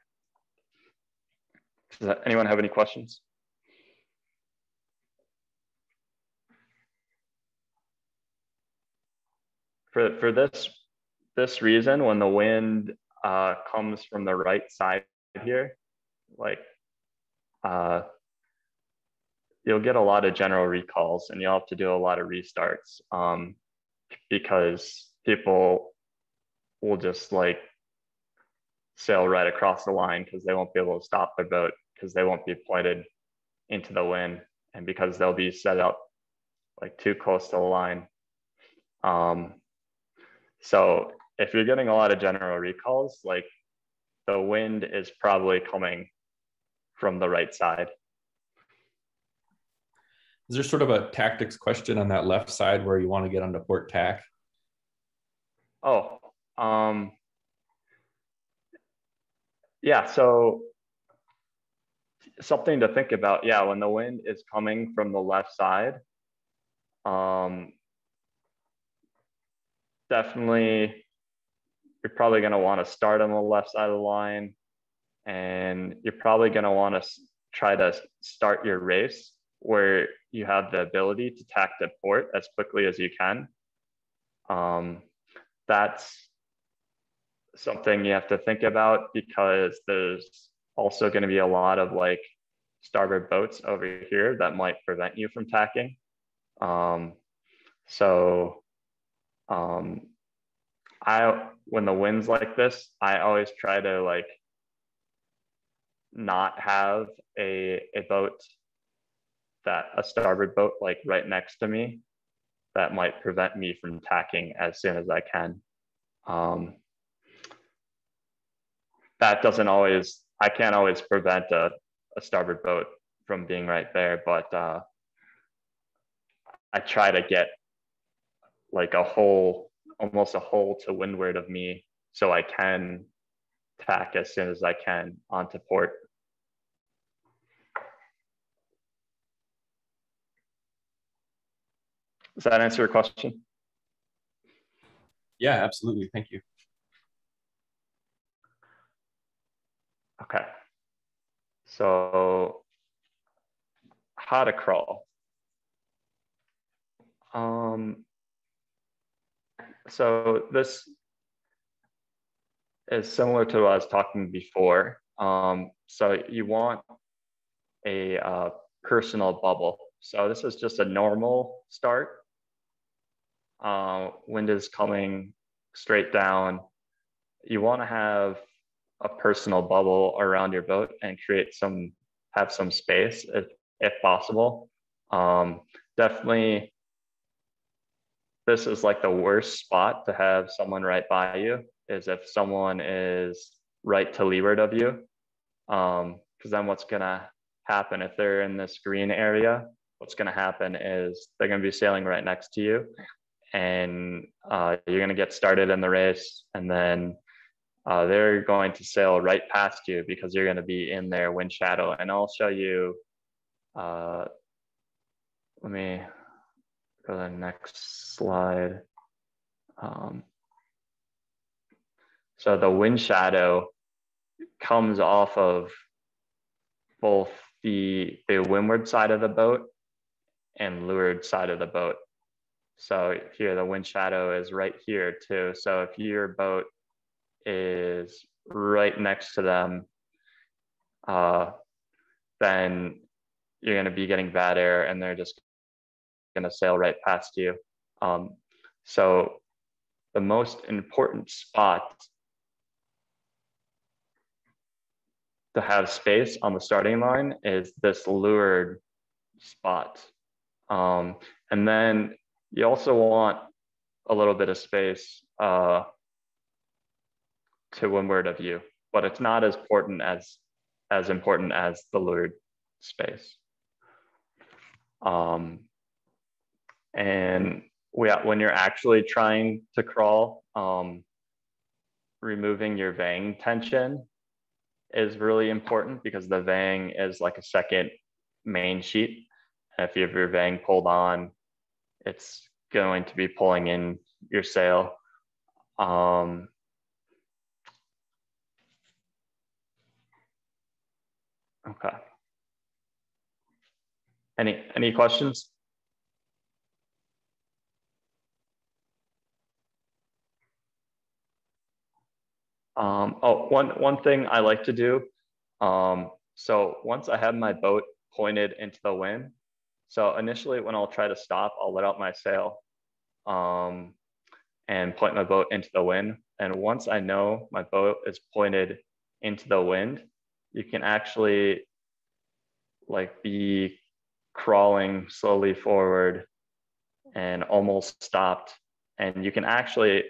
Does anyone have any questions? For, for this, this reason, when the wind uh, comes from the right side here, like uh, you'll get a lot of general recalls and you'll have to do a lot of restarts um, because people will just like sail right across the line because they won't be able to stop their boat because they won't be pointed into the wind and because they'll be set up like too close to the line. Um, so if you're getting a lot of general recalls, like the wind is probably coming from the right side. Is there sort of a tactics question on that left side where you want to get onto port tack? Oh, um, yeah, so something to think about. Yeah, when the wind is coming from the left side, um, definitely, you're probably going to want to start on the left side of the line, and you're probably going to want to try to start your race where you have the ability to tack the port as quickly as you can. Um, that's something you have to think about because there's also going to be a lot of like starboard boats over here that might prevent you from tacking. Um, so um, I, when the wind's like this, I always try to like not have a, a boat that a starboard boat like right next to me that might prevent me from tacking as soon as I can. Um, that doesn't always, I can't always prevent a, a starboard boat from being right there, but uh, I try to get like a hole, almost a hole to windward of me so I can tack as soon as I can onto port. Does that answer your question? Yeah, absolutely. Thank you. Okay. So how to crawl. Um, so this is similar to what I was talking before. Um, so you want a uh, personal bubble. So this is just a normal start. Uh, wind is coming straight down. You want to have a personal bubble around your boat and create some, have some space if, if possible. Um, definitely, this is like the worst spot to have someone right by you is if someone is right to leeward of you. Because um, then what's going to happen if they're in this green area? What's going to happen is they're going to be sailing right next to you and uh, you're going to get started in the race and then uh, they're going to sail right past you because you're going to be in their wind shadow. And i'll show you uh, let me go to the next slide. Um, so the wind shadow comes off of both the, the windward side of the boat and leeward side of the boat so here the wind shadow is right here too. So if your boat is right next to them, uh, then you're going to be getting bad air and they're just going to sail right past you. Um, so the most important spot to have space on the starting line is this leeward spot. Um, and then you also want a little bit of space uh, to windward of you, but it's not as important as as important as the leeward space. Um, and we, when you're actually trying to crawl, um, removing your vang tension is really important because the vang is like a second main sheet. If you have your vang pulled on, it's going to be pulling in your sail. Um, okay. Any any questions? Um, oh, one one thing I like to do. Um, so once I have my boat pointed into the wind, so initially when I'll try to stop, I'll let out my sail um, and point my boat into the wind. And once I know my boat is pointed into the wind, you can actually like be crawling slowly forward and almost stopped. And you can actually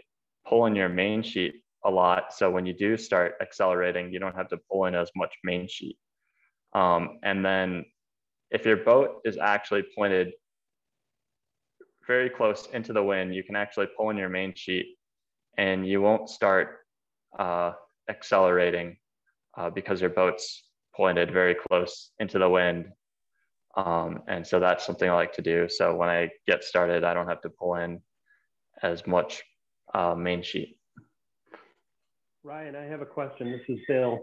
pull in your main sheet a lot. So when you do start accelerating, you don't have to pull in as much main sheet. Um, and then if your boat is actually pointed very close into the wind, you can actually pull in your main sheet and you won't start uh, accelerating uh, because your boat's pointed very close into the wind. Um, and so that's something I like to do. So when I get started, I don't have to pull in as much uh, main sheet. Ryan, I have a question. This is Bill.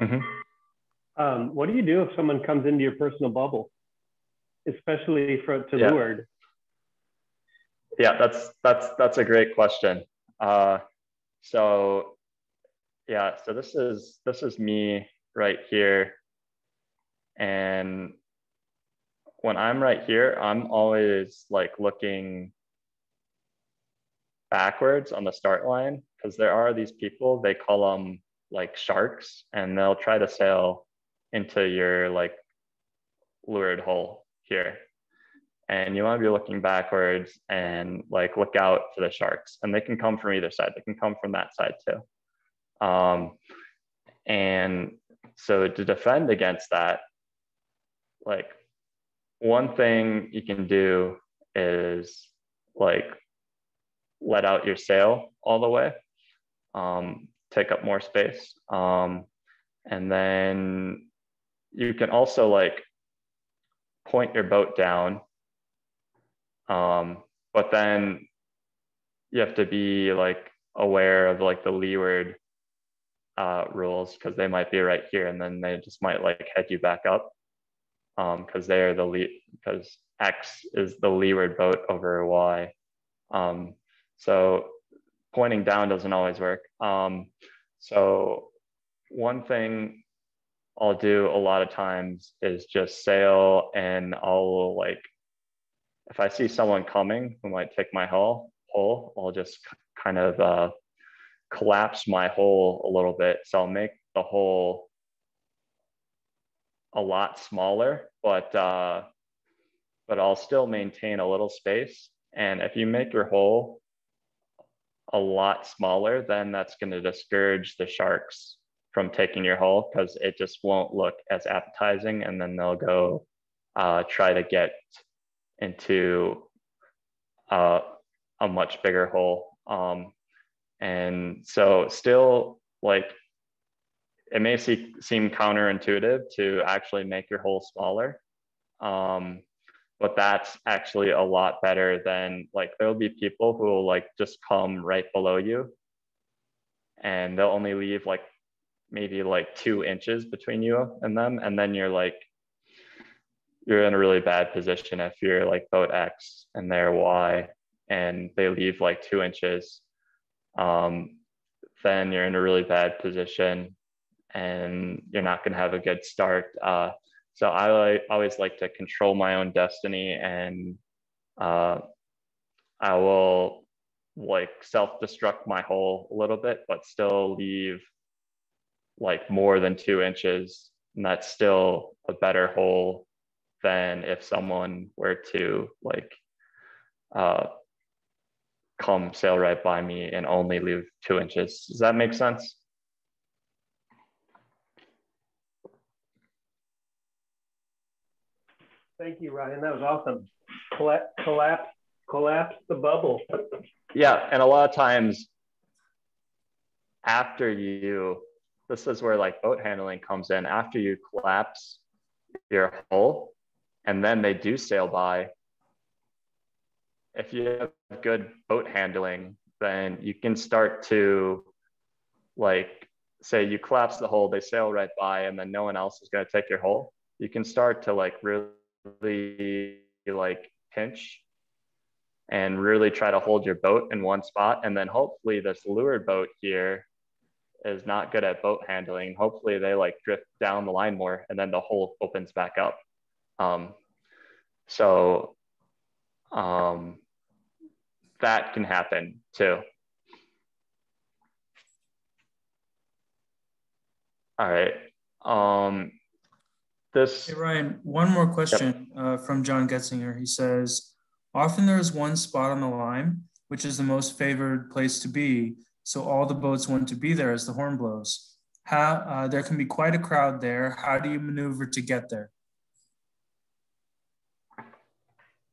Mhm. Um, what do you do if someone comes into your personal bubble, especially for to Yeah. leeward? Yeah, that's that's that's a great question. Uh, so yeah, so this is this is me right here, and when I'm right here, I'm always like looking backwards on the start line because there are these people they call them like sharks, and they'll try to sail into your like leeward hole here. And you want to be looking backwards and like look out for the sharks. And they can come from either side. They can come from that side too. Um, and so to defend against that like one thing you can do is like let out your sail all the way um, take up more space um, and then you can also like point your boat down um, but then you have to be like aware of like the leeward uh, rules because they might be right here and then they just might like head you back up because they are the lead because X is the leeward boat over Y. Um, so pointing down doesn't always work. Um, so one thing I'll do a lot of times is just sail and I'll like if I see someone coming who might take my hull, hole, I'll just kind of uh, collapse my hole a little bit. So I'll make the hole a lot smaller, but uh, but I'll still maintain a little space. And if you make your hole a lot smaller, then that's going to discourage the sharks from taking your hole because it just won't look as appetizing, and then they'll go uh, try to get into uh, a much bigger hole. Um, and so, still, like, it may see, seem counterintuitive to actually make your hole smaller. Um, but that's actually a lot better than like there'll be people who will like just come right below you and they'll only leave like maybe like two inches between you and them and then you're like you're in a really bad position if you're like boat X and they're Y and they leave like two inches, um, then you're in a really bad position and you're not going to have a good start. Uh, so I like, always like to control my own destiny and uh, I will like self-destruct my hole a little bit, but still leave like more than two inches. And that's still a better hole than if someone were to like uh, come sail right by me and only leave two inches. Does that make sense? Thank you, Ryan. That was awesome. Collapse, collapse, collapse the bubble. Yeah, and a lot of times after you, this is where like boat handling comes in. After you collapse your hull, and then they do sail by. If you have good boat handling, then you can start to like say you collapse the hole, they sail right by, and then no one else is going to take your hole. You can start to like really like pinch and really try to hold your boat in one spot. And then hopefully this leeward boat here is not good at boat handling. Hopefully they like drift down the line more and then the hole opens back up. Um, so um, that can happen too. All right. Um, this. Hey, Ryan, one more question yep. uh, from John Getzinger. He says, often there is one spot on the line, which is the most favored place to be. So all the boats want to be there as the horn blows. How, uh, there can be quite a crowd there. How do you maneuver to get there?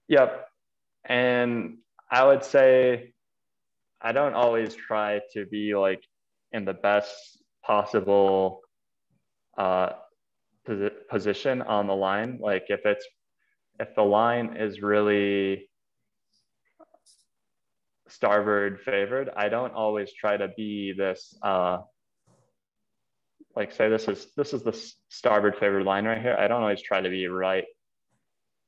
Yep. And I would say I don't always try to be like in the best possible uh, posi- position on the line. Like if it's if the line is really starboard favored, I don't always try to be this, uh, like say this is, this is the starboard favored line right here. I don't always try to be right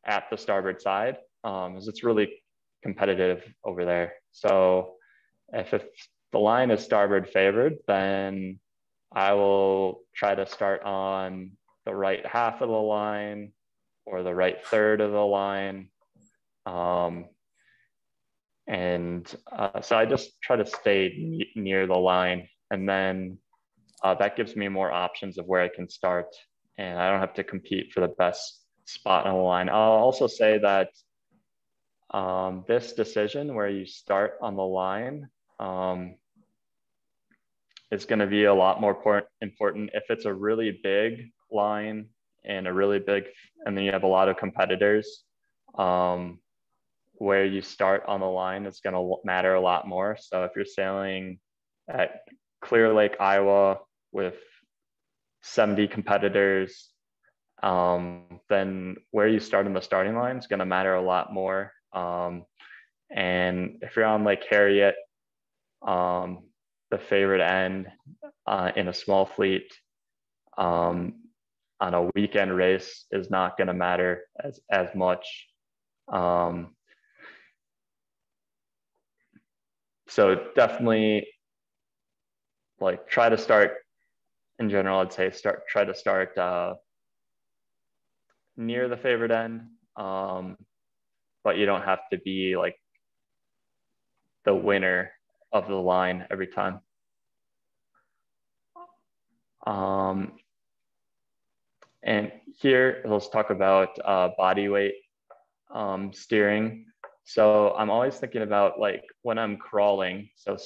at the starboard side um, because it's really competitive over there. So if, if the line is starboard favored, then I will try to start on the right half of the line or the right third of the line. Um, and uh, so I just try to stay near the line and then uh, that gives me more options of where I can start and I don't have to compete for the best spot on the line. I'll also say that um, this decision where you start on the line um, is going to be a lot more important if it's a really big line and a really big, and then you have a lot of competitors. Um, where you start on the line is going to matter a lot more. So if you're sailing at Clear Lake, Iowa, with 70 competitors, um, then where you start in the starting line is going to matter a lot more. Um, and if you're on Lake Harriet, um, the favorite end uh, in a small fleet um, on a weekend race is not going to matter as, as much. Um, so definitely like try to start in general, I'd say start, try to start uh, near the favorite end. Um, but you don't have to be like the winner of the line every time. Um, and here, let's talk about uh, body weight um, steering. So I'm always thinking about like when I'm crawling, so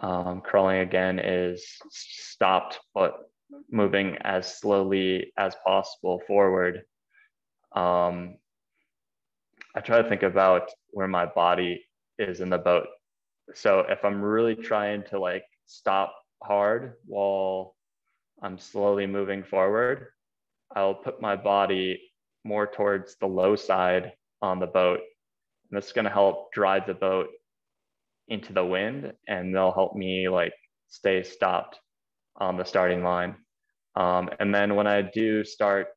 um, crawling again is stopped, but moving as slowly as possible forward. Um, I try to think about where my body is in the boat. So if I'm really trying to like stop hard while I'm slowly moving forward, I'll put my body more towards the low side on the boat. And this is going to help drive the boat into the wind and they'll help me like stay stopped on the starting line. Um, and then when I do start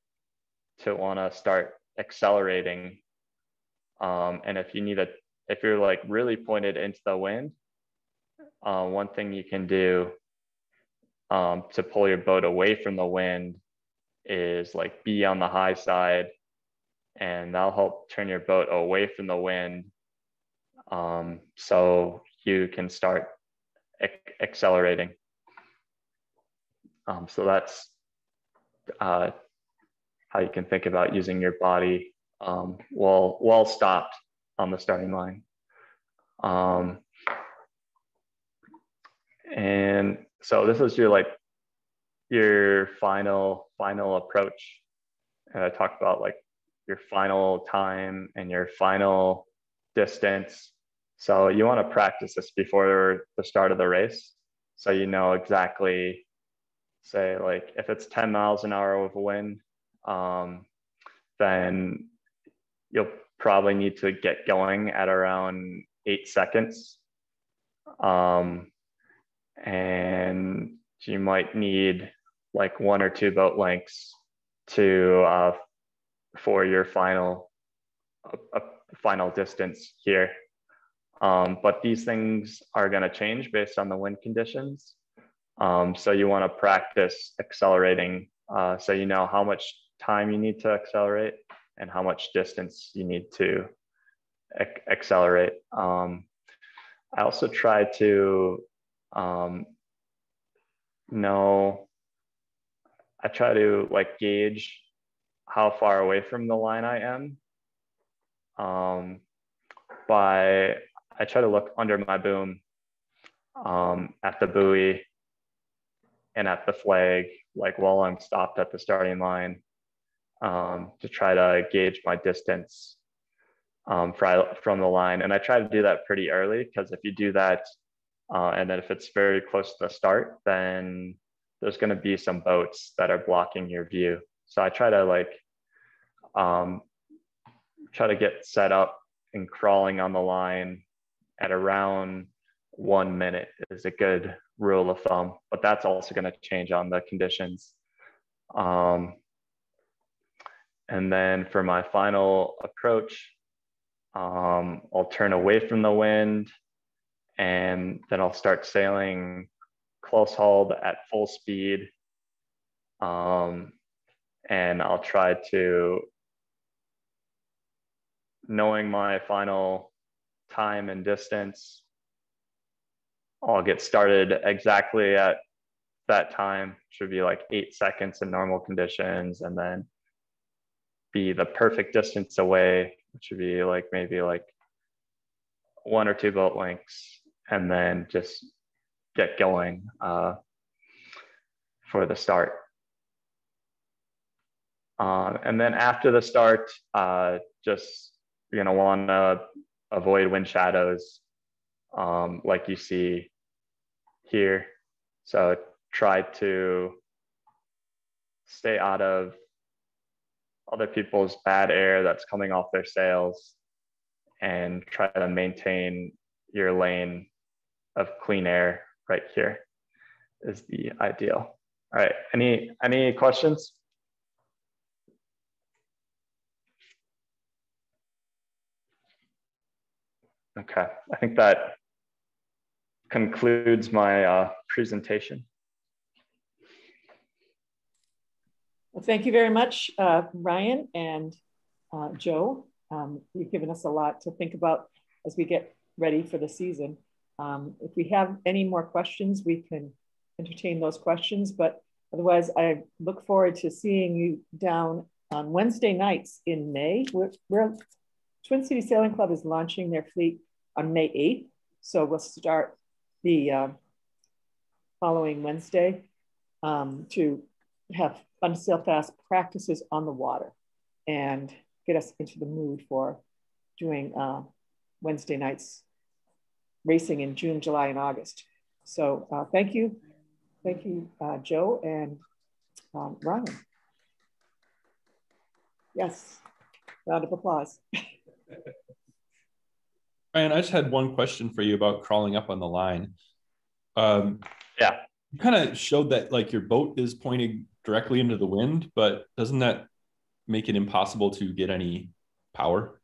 to want to start accelerating, um, and if you need a, if you're like really pointed into the wind, uh, one thing you can do um, to pull your boat away from the wind is like be on the high side and that'll help turn your boat away from the wind um, so you can start accelerating. Um, so that's uh, how you can think about using your body um, while, while stopped on the starting line. Um, and so this is your like your final final approach. And I talked about like your final time and your final distance. So you want to practice this before the start of the race. So you know exactly, say like if it's 10 miles an hour with wind, um, then you'll probably need to get going at around eight seconds. Um, and you might need like one or two boat lengths to uh, for your final uh, final distance here. Um, but these things are going to change based on the wind conditions. Um, so you want to practice accelerating uh, so you know how much time you need to accelerate and how much distance you need to ac accelerate. Um, I also try to um, know, I try to like gauge how far away from the line I am um, by, I try to look under my boom um, at the buoy and at the flag, like while I'm stopped at the starting line um, to try to gauge my distance um, from the line. And I try to do that pretty early because if you do that, uh, and then if it's very close to the start, then there's going to be some boats that are blocking your view. So I try to like um, try to get set up and crawling on the line at around one minute is a good rule of thumb, but that's also going to change on the conditions. Um, and then for my final approach, um, I'll turn away from the wind and then I'll start sailing close hauled at full speed. Um, and I'll try to, knowing my final time and distance, I'll get started exactly at that time, should be like eight seconds in normal conditions, and then be the perfect distance away, which would be like maybe like one or two boat lengths, and then just get going uh, for the start. Um, and then after the start, uh, just you know want to avoid wind shadows, um, like you see here. So try to stay out of other people's bad air that's coming off their sails and try to maintain your lane of clean air right here is the ideal. All right, any, any questions? Okay, I think that concludes my uh, presentation. Well, thank you very much, uh, Ryan and uh, Joe. Um, you've given us a lot to think about as we get ready for the season. Um, if we have any more questions, we can entertain those questions. But otherwise, I look forward to seeing you down on Wednesday nights in May. We're, Twin City Sailing Club is launching their fleet on May 8th. So we'll start the uh, following Wednesday um, to have Fun Sail Fast practices on the water and get us into the mood for doing uh, Wednesday nights racing in June, July, and August. So uh, thank you. Thank you, uh, Joe and um, Ryan. Yes, round of applause. Ryan, I just had one question for you about crawling up on the line. Um, yeah. You kind of showed that like your boat is pointing directly into the wind, but doesn't that make it impossible to get any power?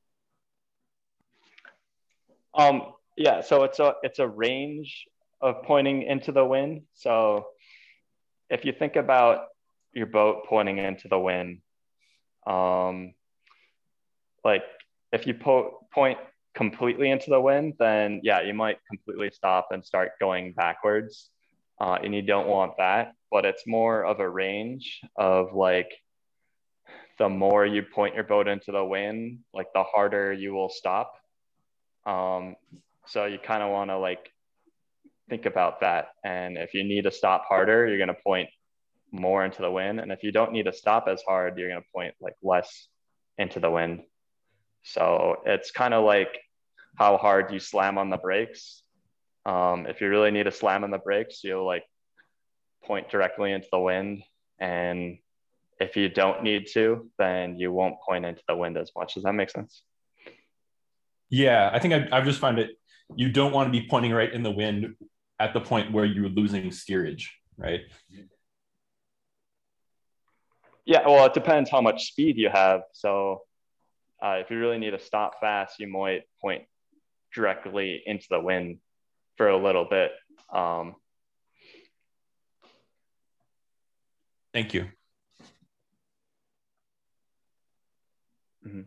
Um, yeah, so it's a it's a range of pointing into the wind. So if you think about your boat pointing into the wind, um, like if you po- point completely into the wind, then yeah, you might completely stop and start going backwards. Uh, and you don't want that, but it's more of a range of like the more you point your boat into the wind, like the harder you will stop. Um, so you kind of want to like think about that. And if you need to stop harder, you're going to point more into the wind. And if you don't need to stop as hard, you're going to point like less into the wind. So it's kind of like how hard you slam on the brakes. Um, if you really need to slam on the brakes, you'll like point directly into the wind. And if you don't need to, then you won't point into the wind as much. Does that make sense? Yeah, I think I, I've just found it. You don't want to be pointing right in the wind at the point where you're losing steerage, right? Yeah, well, it depends how much speed you have. So uh, if you really need to stop fast, you might point directly into the wind for a little bit. Um, Thank you. mm-hmm.